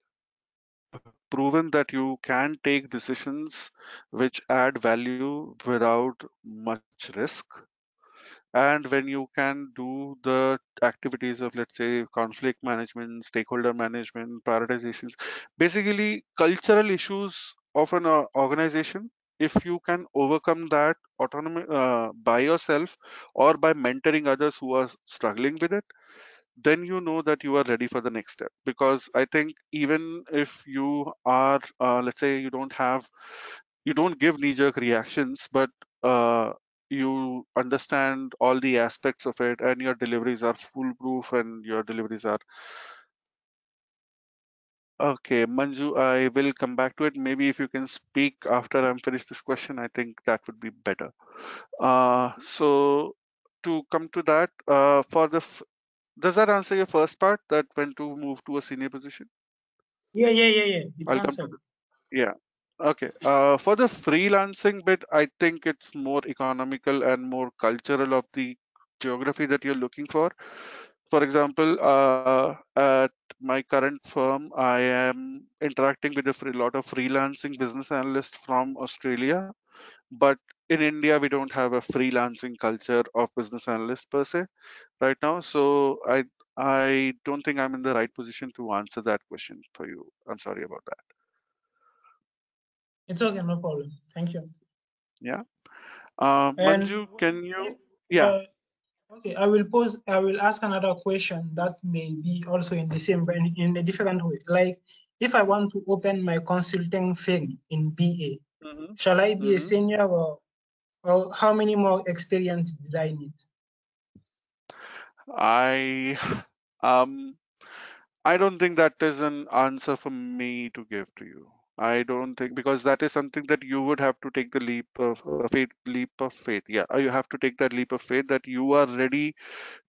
proven that you can take decisions which add value without much risk, and when you can do the activities of, let's say, conflict management, stakeholder management, prioritizations, basically cultural issues of an uh, organization if you can overcome that autonomy uh, by yourself or by mentoring others who are struggling with it then you know that you are ready for the next step. Because i think even if you are uh, let's say you don't have you don't give knee jerk reactions but uh, you understand all the aspects of it and your deliveries are foolproof and your deliveries are okay manju i will come back to it. Maybe if you can speak after i'm finished this question i think that would be better. Uh, so to come to that uh, for the f- does that answer your first part that when to move to a senior position? Yeah, yeah, yeah, yeah. It's I'll come to answered. yeah. Okay uh, for the freelancing bit i think it's more economical and more cultural of the geography that you're looking for for example uh, at my current firm i am interacting with a free, lot of freelancing business analysts from australia. But in india we don't have a freelancing culture of business analysts per se right now. So i i don't think i'm in the right position to answer that question for you. I'm sorry about that. It's okay, no problem. Thank you. yeah. Uh, manju can you yeah. uh, okay, I will pose, I will ask another question that may be also in the same, but in, in a different way. Like, if I want to open my consulting firm in BA, Mhm, shall I be a mhm. senior or, or how many more experience did I need? I um I don't think that is an answer for me to give to you. I don't think because that is something that you would have to take the leap of uh, faith, leap of faith. Yeah, uh, you have to take that leap of faith that you are ready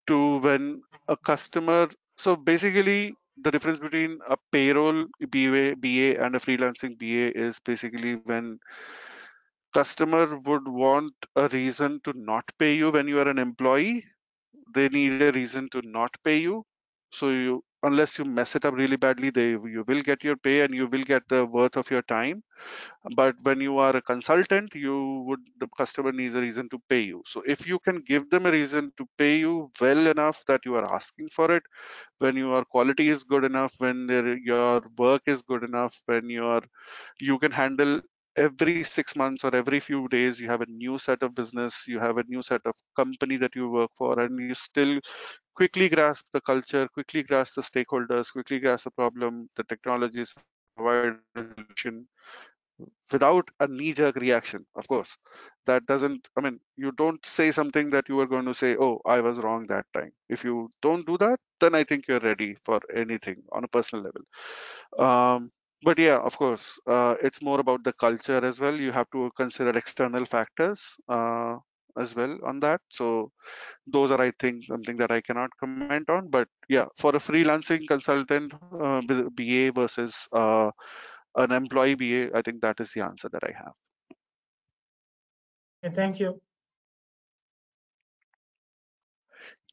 to when a customer. So basically, the difference between a payroll BA, BA and a freelancing BA is basically when customer would want a reason to not pay you when you are an employee they need a reason to not pay you so you unless you mess it up really badly they you will get your pay and you will get the worth of your time. But when you are a consultant you would the customer needs a reason to pay you. So if you can give them a reason to pay you well enough that you are asking for it when your quality is good enough when your work is good enough when your you can handle every six months or every few days you have a new set of business you have a new set of company that you work for and you still quickly grasp the culture quickly grasp the stakeholders quickly grasp the problem the technologies provide solution without a knee jerk reaction of course. That doesn't i mean you don't say something that you are going to say oh i was wrong that time. If you don't do that then i think you're ready for anything on a personal level. Um, but yeah of course uh, it's more about the culture as well. You have to consider external factors uh, as well on that. So those are i think something that i cannot comment on. But yeah for a freelancing consultant uh, ba versus uh, an employee ba i think that is the answer that i have. Okay, thank you.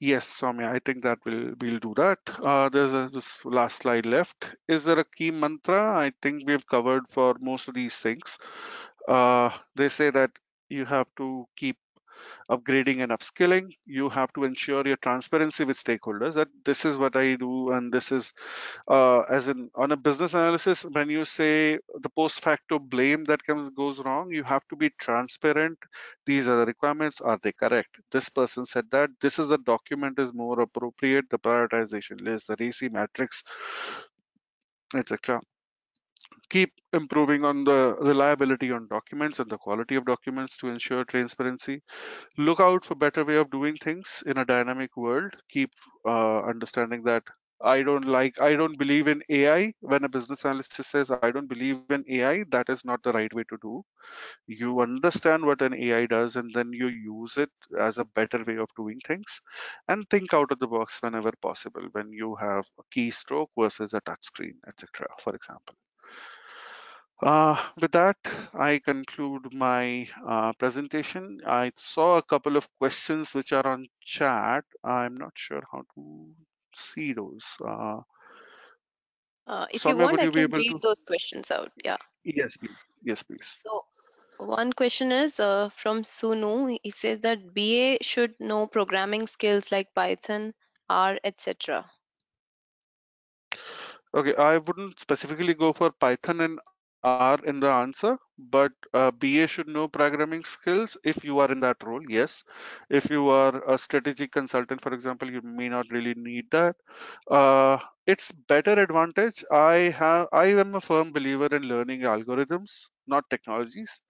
Yes, Soumya, I think that will we'll do that. Uh, there's a, this last slide left. Is there a key mantra? I think we've covered for most of these things. Uh, they say that you have to keep upgrading and upskilling. You have to ensure your transparency with stakeholders that this is what I do and this is uh, as in on a business analysis when you say the post facto blame that comes goes wrong you have to be transparent. These are the requirements. Are they correct? This person said that. This is the document is more appropriate. The prioritization list the RACI matrix etc keep improving on the reliability on documents and the quality of documents to ensure transparency. Look out for better way of doing things in a dynamic world. Keep uh, understanding that i don't like i don't believe in ai when a business analyst says i don't believe in ai that is not the right way to do. You understand what an ai does and then you use it as a better way of doing things. And think out of the box whenever possible when you have a keystroke versus a touch screen etc for example uh, with that, I conclude my uh, presentation. I saw a couple of questions which are on chat. I'm not sure how to see those. Uh, Uh, if you want, would I can read to? those questions out. Yeah. Yes, please. Yes, please. So one question is uh, from Sunu. He says that BA should know programming skills like Python, R, etc. Okay, I wouldn't specifically go for Python and R in the answer, but uh, BA should know programming skills if you are in that role. Yes, if you are a strategic consultant, for example, you may not really need that. Uh, it's better advantage. I have I am a firm believer in learning algorithms, not technologies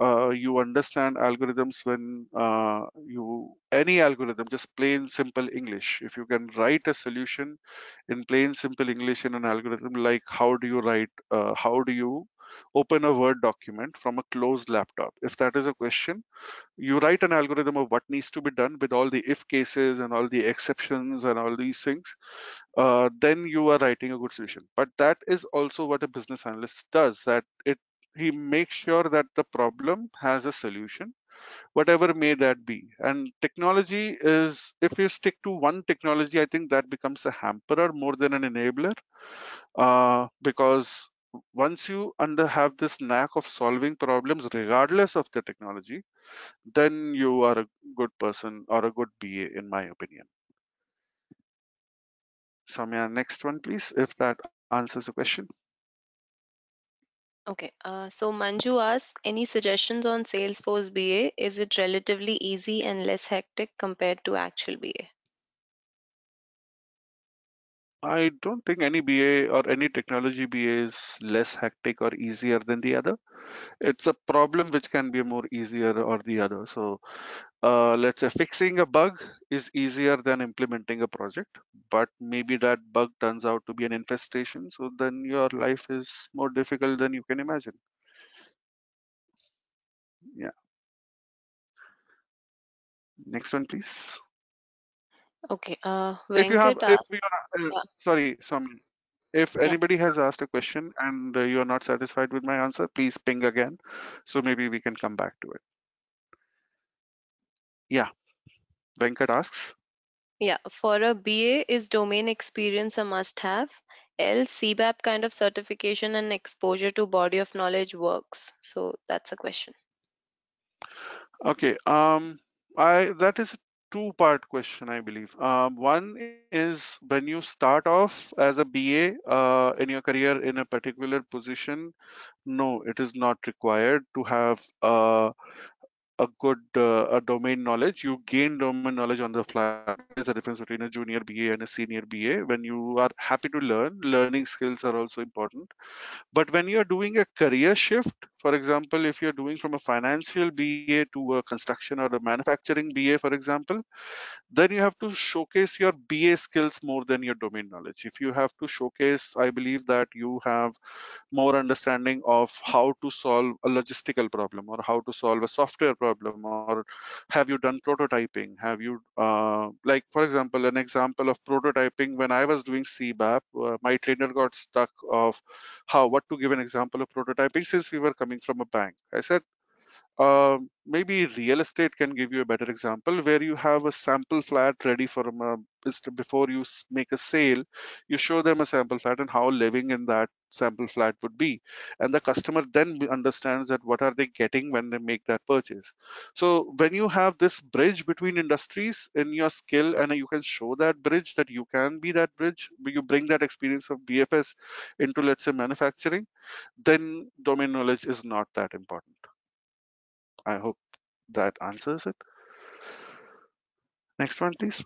uh, you understand algorithms when uh, you any algorithm just plain simple english. If you can write a solution in plain simple english in an algorithm like how do you write uh, how do you open a word document from a closed laptop? If that is a question you write an algorithm of what needs to be done with all the if cases and all the exceptions and all these things uh, then you are writing a good solution. But that is also what a business analyst does that it he makes sure that the problem has a solution whatever may that be. And technology is if you stick to one technology i think that becomes a hamperer more than an enabler. Uh, because once you under have this knack of solving problems regardless of the technology then you are a good person or a good ba in my opinion. Soumya, next one please if that answers the question Okay, uh, so Manju asks, any suggestions on Salesforce BA? Is it relatively easy and less hectic compared to actual BA? I don't think any BA or any technology BA is less hectic or easier than the other. It's a problem which can be more easier or the other. So uh, let's say fixing a bug is easier than implementing a project, but maybe that bug turns out to be an infestation. So then your life is more difficult than you can imagine. Yeah. Next one, please. Okay, uh, If you have, if are, uh, yeah. sorry, some, if Yeah. anybody has asked a question and uh, you are not satisfied with my answer, please ping again. So maybe we can come back to it. Yeah. Venkat asks. Yeah, for a BA, is domain experience a must-have? Else, CBAP kind of certification and exposure to body of knowledge works. So that's a question. Okay. Um, I that is a two-part question, I believe. Um, one is when you start off as a BA uh, in your career in a particular position, no, it is not required to have uh, a good uh, a domain knowledge. You gain domain knowledge on the fly. There's a difference between a junior BA and a senior BA. When you are happy to learn, learning skills are also important. But when you're doing a career shift, for example, if you're doing from a financial BA to a construction or a manufacturing BA, for example, then you have to showcase your BA skills more than your domain knowledge. If you have to showcase, I believe that you have more understanding of how to solve a logistical problem or how to solve a software problem or have you done prototyping have you uh, like for example an example of prototyping when i was doing cbap uh, my trainer got stuck of how what to give an example of prototyping since we were coming from a bank. I said uh, maybe real estate can give you a better example where you have a sample flat ready for a before you make a sale you show them a sample flat and how living in that sample flat would be. And the customer then understands that what are they getting when they make that purchase. So when you have this bridge between industries in your skill and you can show that bridge that you can be that bridge you bring that experience of bfs into let's say manufacturing then domain knowledge is not that important I hope that answers it. Next one, please.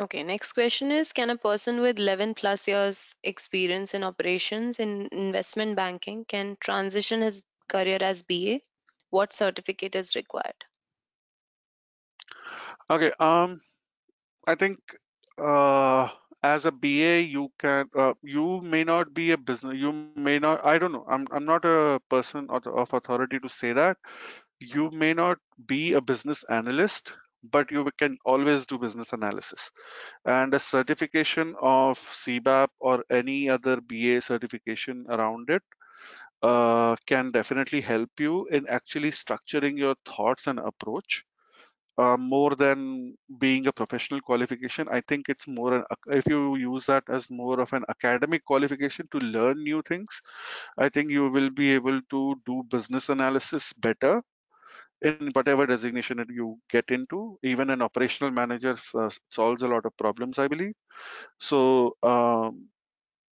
Okay, next question is Can a person with 11 plus years experience in operations in investment banking can transition his career as BA? What certificate is required? Okay, um, I think uh, as a BA, you can uh, you may not be a business. You may not. I don't know. I'm I'm not a person of, authority to say that. You may not be a business analyst, but you can always do business analysis. And a certification of CBAP or any other BA certification around it uh, can definitely help you in actually structuring your thoughts and approach. Uh, more than being a professional qualification, I think it's more an, if you use that as more of an academic qualification to learn new things, I think you will be able to do business analysis better in whatever designation that you get into. Even an operational manager uh, solves a lot of problems, I believe. So um,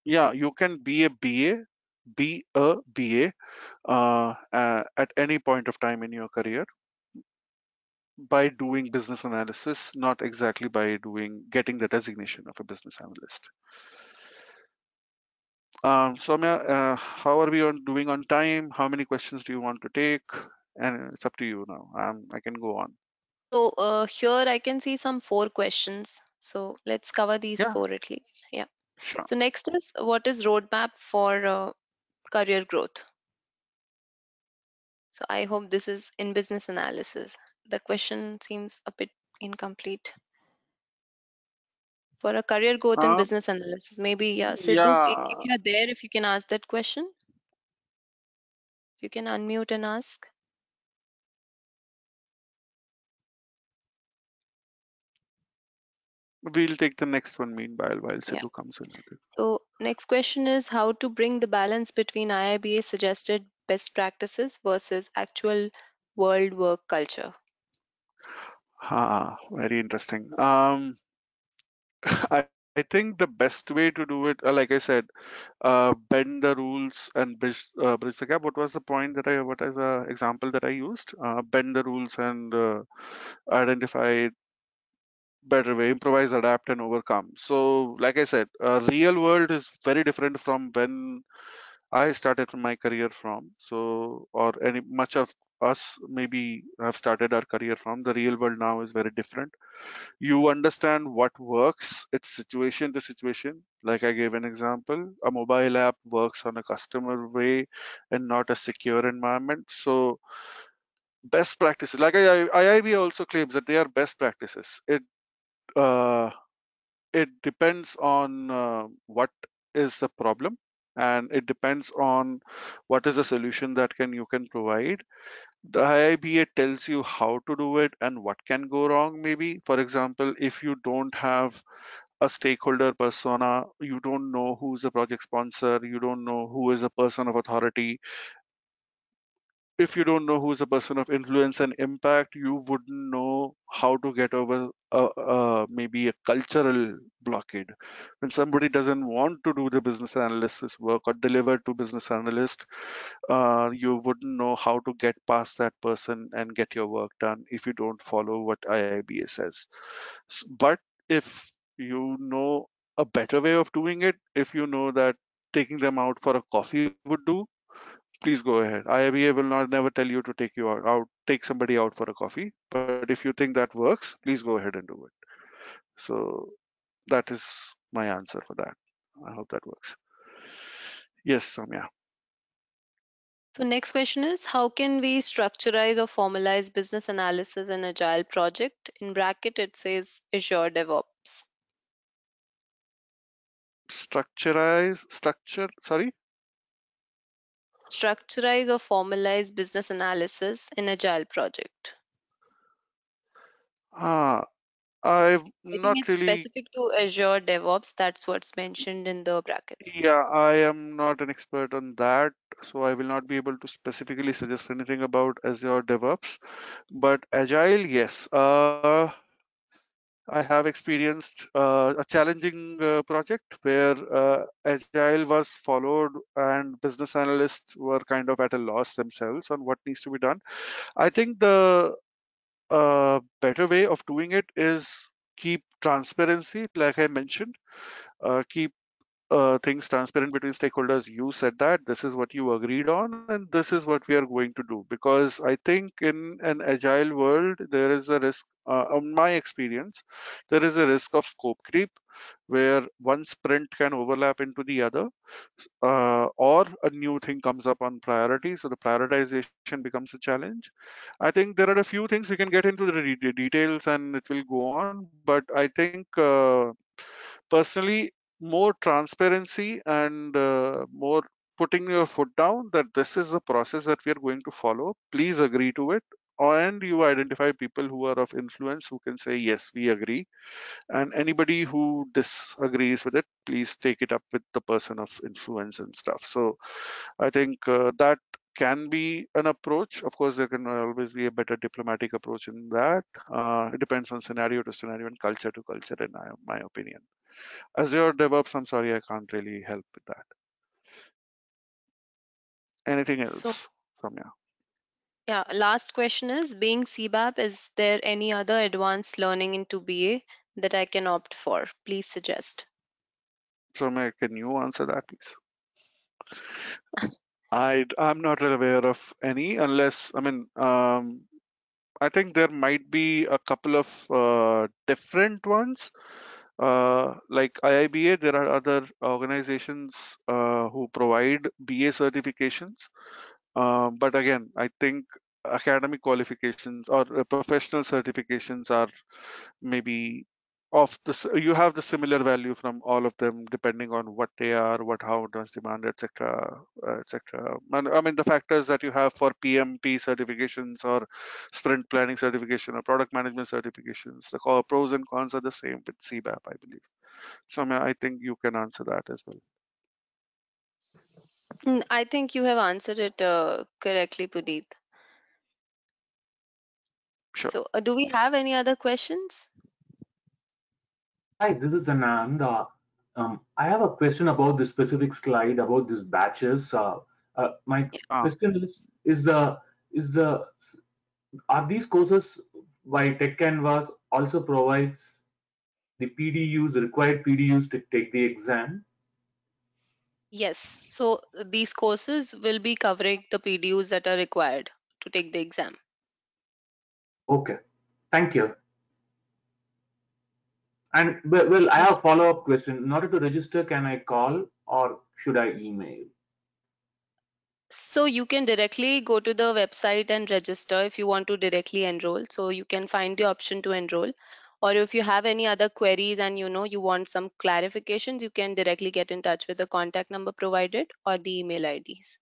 yeah, you can be a BA, be a BA uh, at any point of time in your career by doing business analysis, not exactly by doing getting the designation of a business analyst. Um, Soumya, uh, how are we on doing on time? How many questions do you want to take? And it's up to you now. Um, I can go on. So uh, here I can see some four questions. So let's cover these Yeah. four at least. Yeah. Sure. So next is what is roadmap for uh, career growth? So I hope this is in business analysis. The question seems a bit incomplete. For a career growth in Uh, business analysis, maybe yeah, Sidhu, yeah, if you're there, if you can ask that question, you can unmute and ask. we'll take the next one meanwhile while Yeah. Sidhu comes in. So next question is how to bring the balance between IIBA suggested best practices versus actual world work culture. Ah, very interesting. Um, I, I think the best way to do it, uh, like I said, uh, bend the rules and bridge, uh, bridge the gap. What was the point that I, what is the example that I used? Uh, bend the rules and uh, identify better way, improvise, adapt, and overcome. So, like I said, real world is very different from when I started my career from. So, or any much of us maybe have started our career from. The real world now is very different. You understand what works. It's situation to situation. Like I gave an example, a mobile app works on a customer way and not a secure environment. So, best practices, like IIBA also claims that they are best practices. It uh, it depends on uh, what is the problem and it depends on what is the solution that can you can provide. The IIBA tells you how to do it and what can go wrong maybe. For example if you don't have a stakeholder persona you don't know who's a project sponsor you don't know who is a person of authority. If you don't know who's a person of influence and impact, you wouldn't know how to get over a, a, maybe a cultural blockade. When somebody doesn't want to do the business analysis work or deliver to business analyst, uh, you wouldn't know how to get past that person and get your work done if you don't follow what IIBA says. But if you know a better way of doing it, if you know that taking them out for a coffee would do, please go ahead. IIBA will not never tell you to take you out, out, take somebody out for a coffee. But if you think that works, please go ahead and do it. So that is my answer for that. I hope that works. Yes, Soumya. So next question is how can we structurize or formalize business analysis in agile project? In bracket it says Azure DevOps. Structurize, structure, sorry. Structurize or formalize business analysis in agile project. Ah, I've not it's really specific to Azure DevOps. That's what's mentioned in the brackets. Yeah, I am not an expert on that, so I will not be able to specifically suggest anything about Azure DevOps. But Agile, yes. Uh, I have experienced uh, a challenging uh, project where uh, Agile was followed and business analysts were kind of at a loss themselves on what needs to be done. I think the uh, better way of doing it is keep transparency, like I mentioned, uh, keep uh, things transparent between stakeholders. You said that this is what you agreed on, and this is what we are going to do. Because I think in an agile world, there is a risk. Uh, on my experience, there is a risk of scope creep, where one sprint can overlap into the other, uh, or a new thing comes up on priority. So the prioritization becomes a challenge. I think there are a few things we can get into the de- details, and it will go on. But I think. Uh, personally more transparency and uh, more putting your foot down that this is the process that we are going to follow. Please agree to it. And you identify people who are of influence who can say yes we agree. And anybody who disagrees with it please take it up with the person of influence and stuff. So i think uh, that can be an approach. Of course there can always be a better diplomatic approach in that. Uh, it depends on scenario to scenario and culture to culture in my, my opinion Azure DevOps, I'm sorry, I can't really help with that. Anything So- else, Soumya? Yeah, last question is being CBAP, is there any other advanced learning into BA that I can opt for? Please suggest. Soumya, can you answer that, please? I I'm not really aware of any unless I mean um, I think there might be a couple of uh, different ones. Uh, like IIBA, there are other organizations uh, who provide BA certifications. Uh, but again, I think academic qualifications or uh, professional certifications are maybe of the you have the similar value from all of them depending on what they are what how it demand etc uh, etc and i mean the factors that you have for pmp certifications or sprint planning certification or product management certifications the pros and cons are the same with cbap i believe so I, mean, I think you can answer that as well Mm, I think you have answered it uh, correctly, Puneet. Sure. So, uh, do we have any other questions? Hi, this is Anand. Uh, um, I have a question about this specific slide about these batches. Uh, uh, my Ah. question is: Is the is the are these courses by Techcanvass also provides the PDUs, required PDUs to take the exam? Yes. So, these courses will be covering the PDUs that are required to take the exam. Okay, thank you. And well, I have a follow-up question. In order to register, can I call or should I email? So you can directly go to the website and register if you want to directly enroll. So you can find the option to enroll. Or if you have any other queries and you know you want some clarifications, you can directly get in touch with the contact number provided or the email IDs.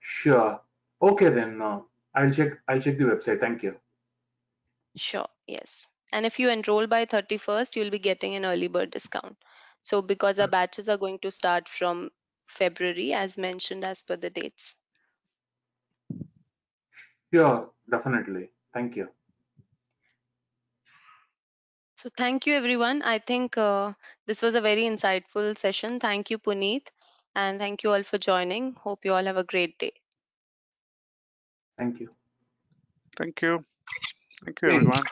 Sure. Okay then. Uh, I'll check. I'll check the website. Thank you. Sure, yes. And if you enroll by 31st, you'll be getting an early bird discount. So because our batches are going to start from February as mentioned as per the dates. Sure, definitely. Thank you. So thank you everyone. I think uh, this was a very insightful session. Thank you Puneet and thank you all for joining. Hope you all have a great day. Thank you. thank you thank you everyone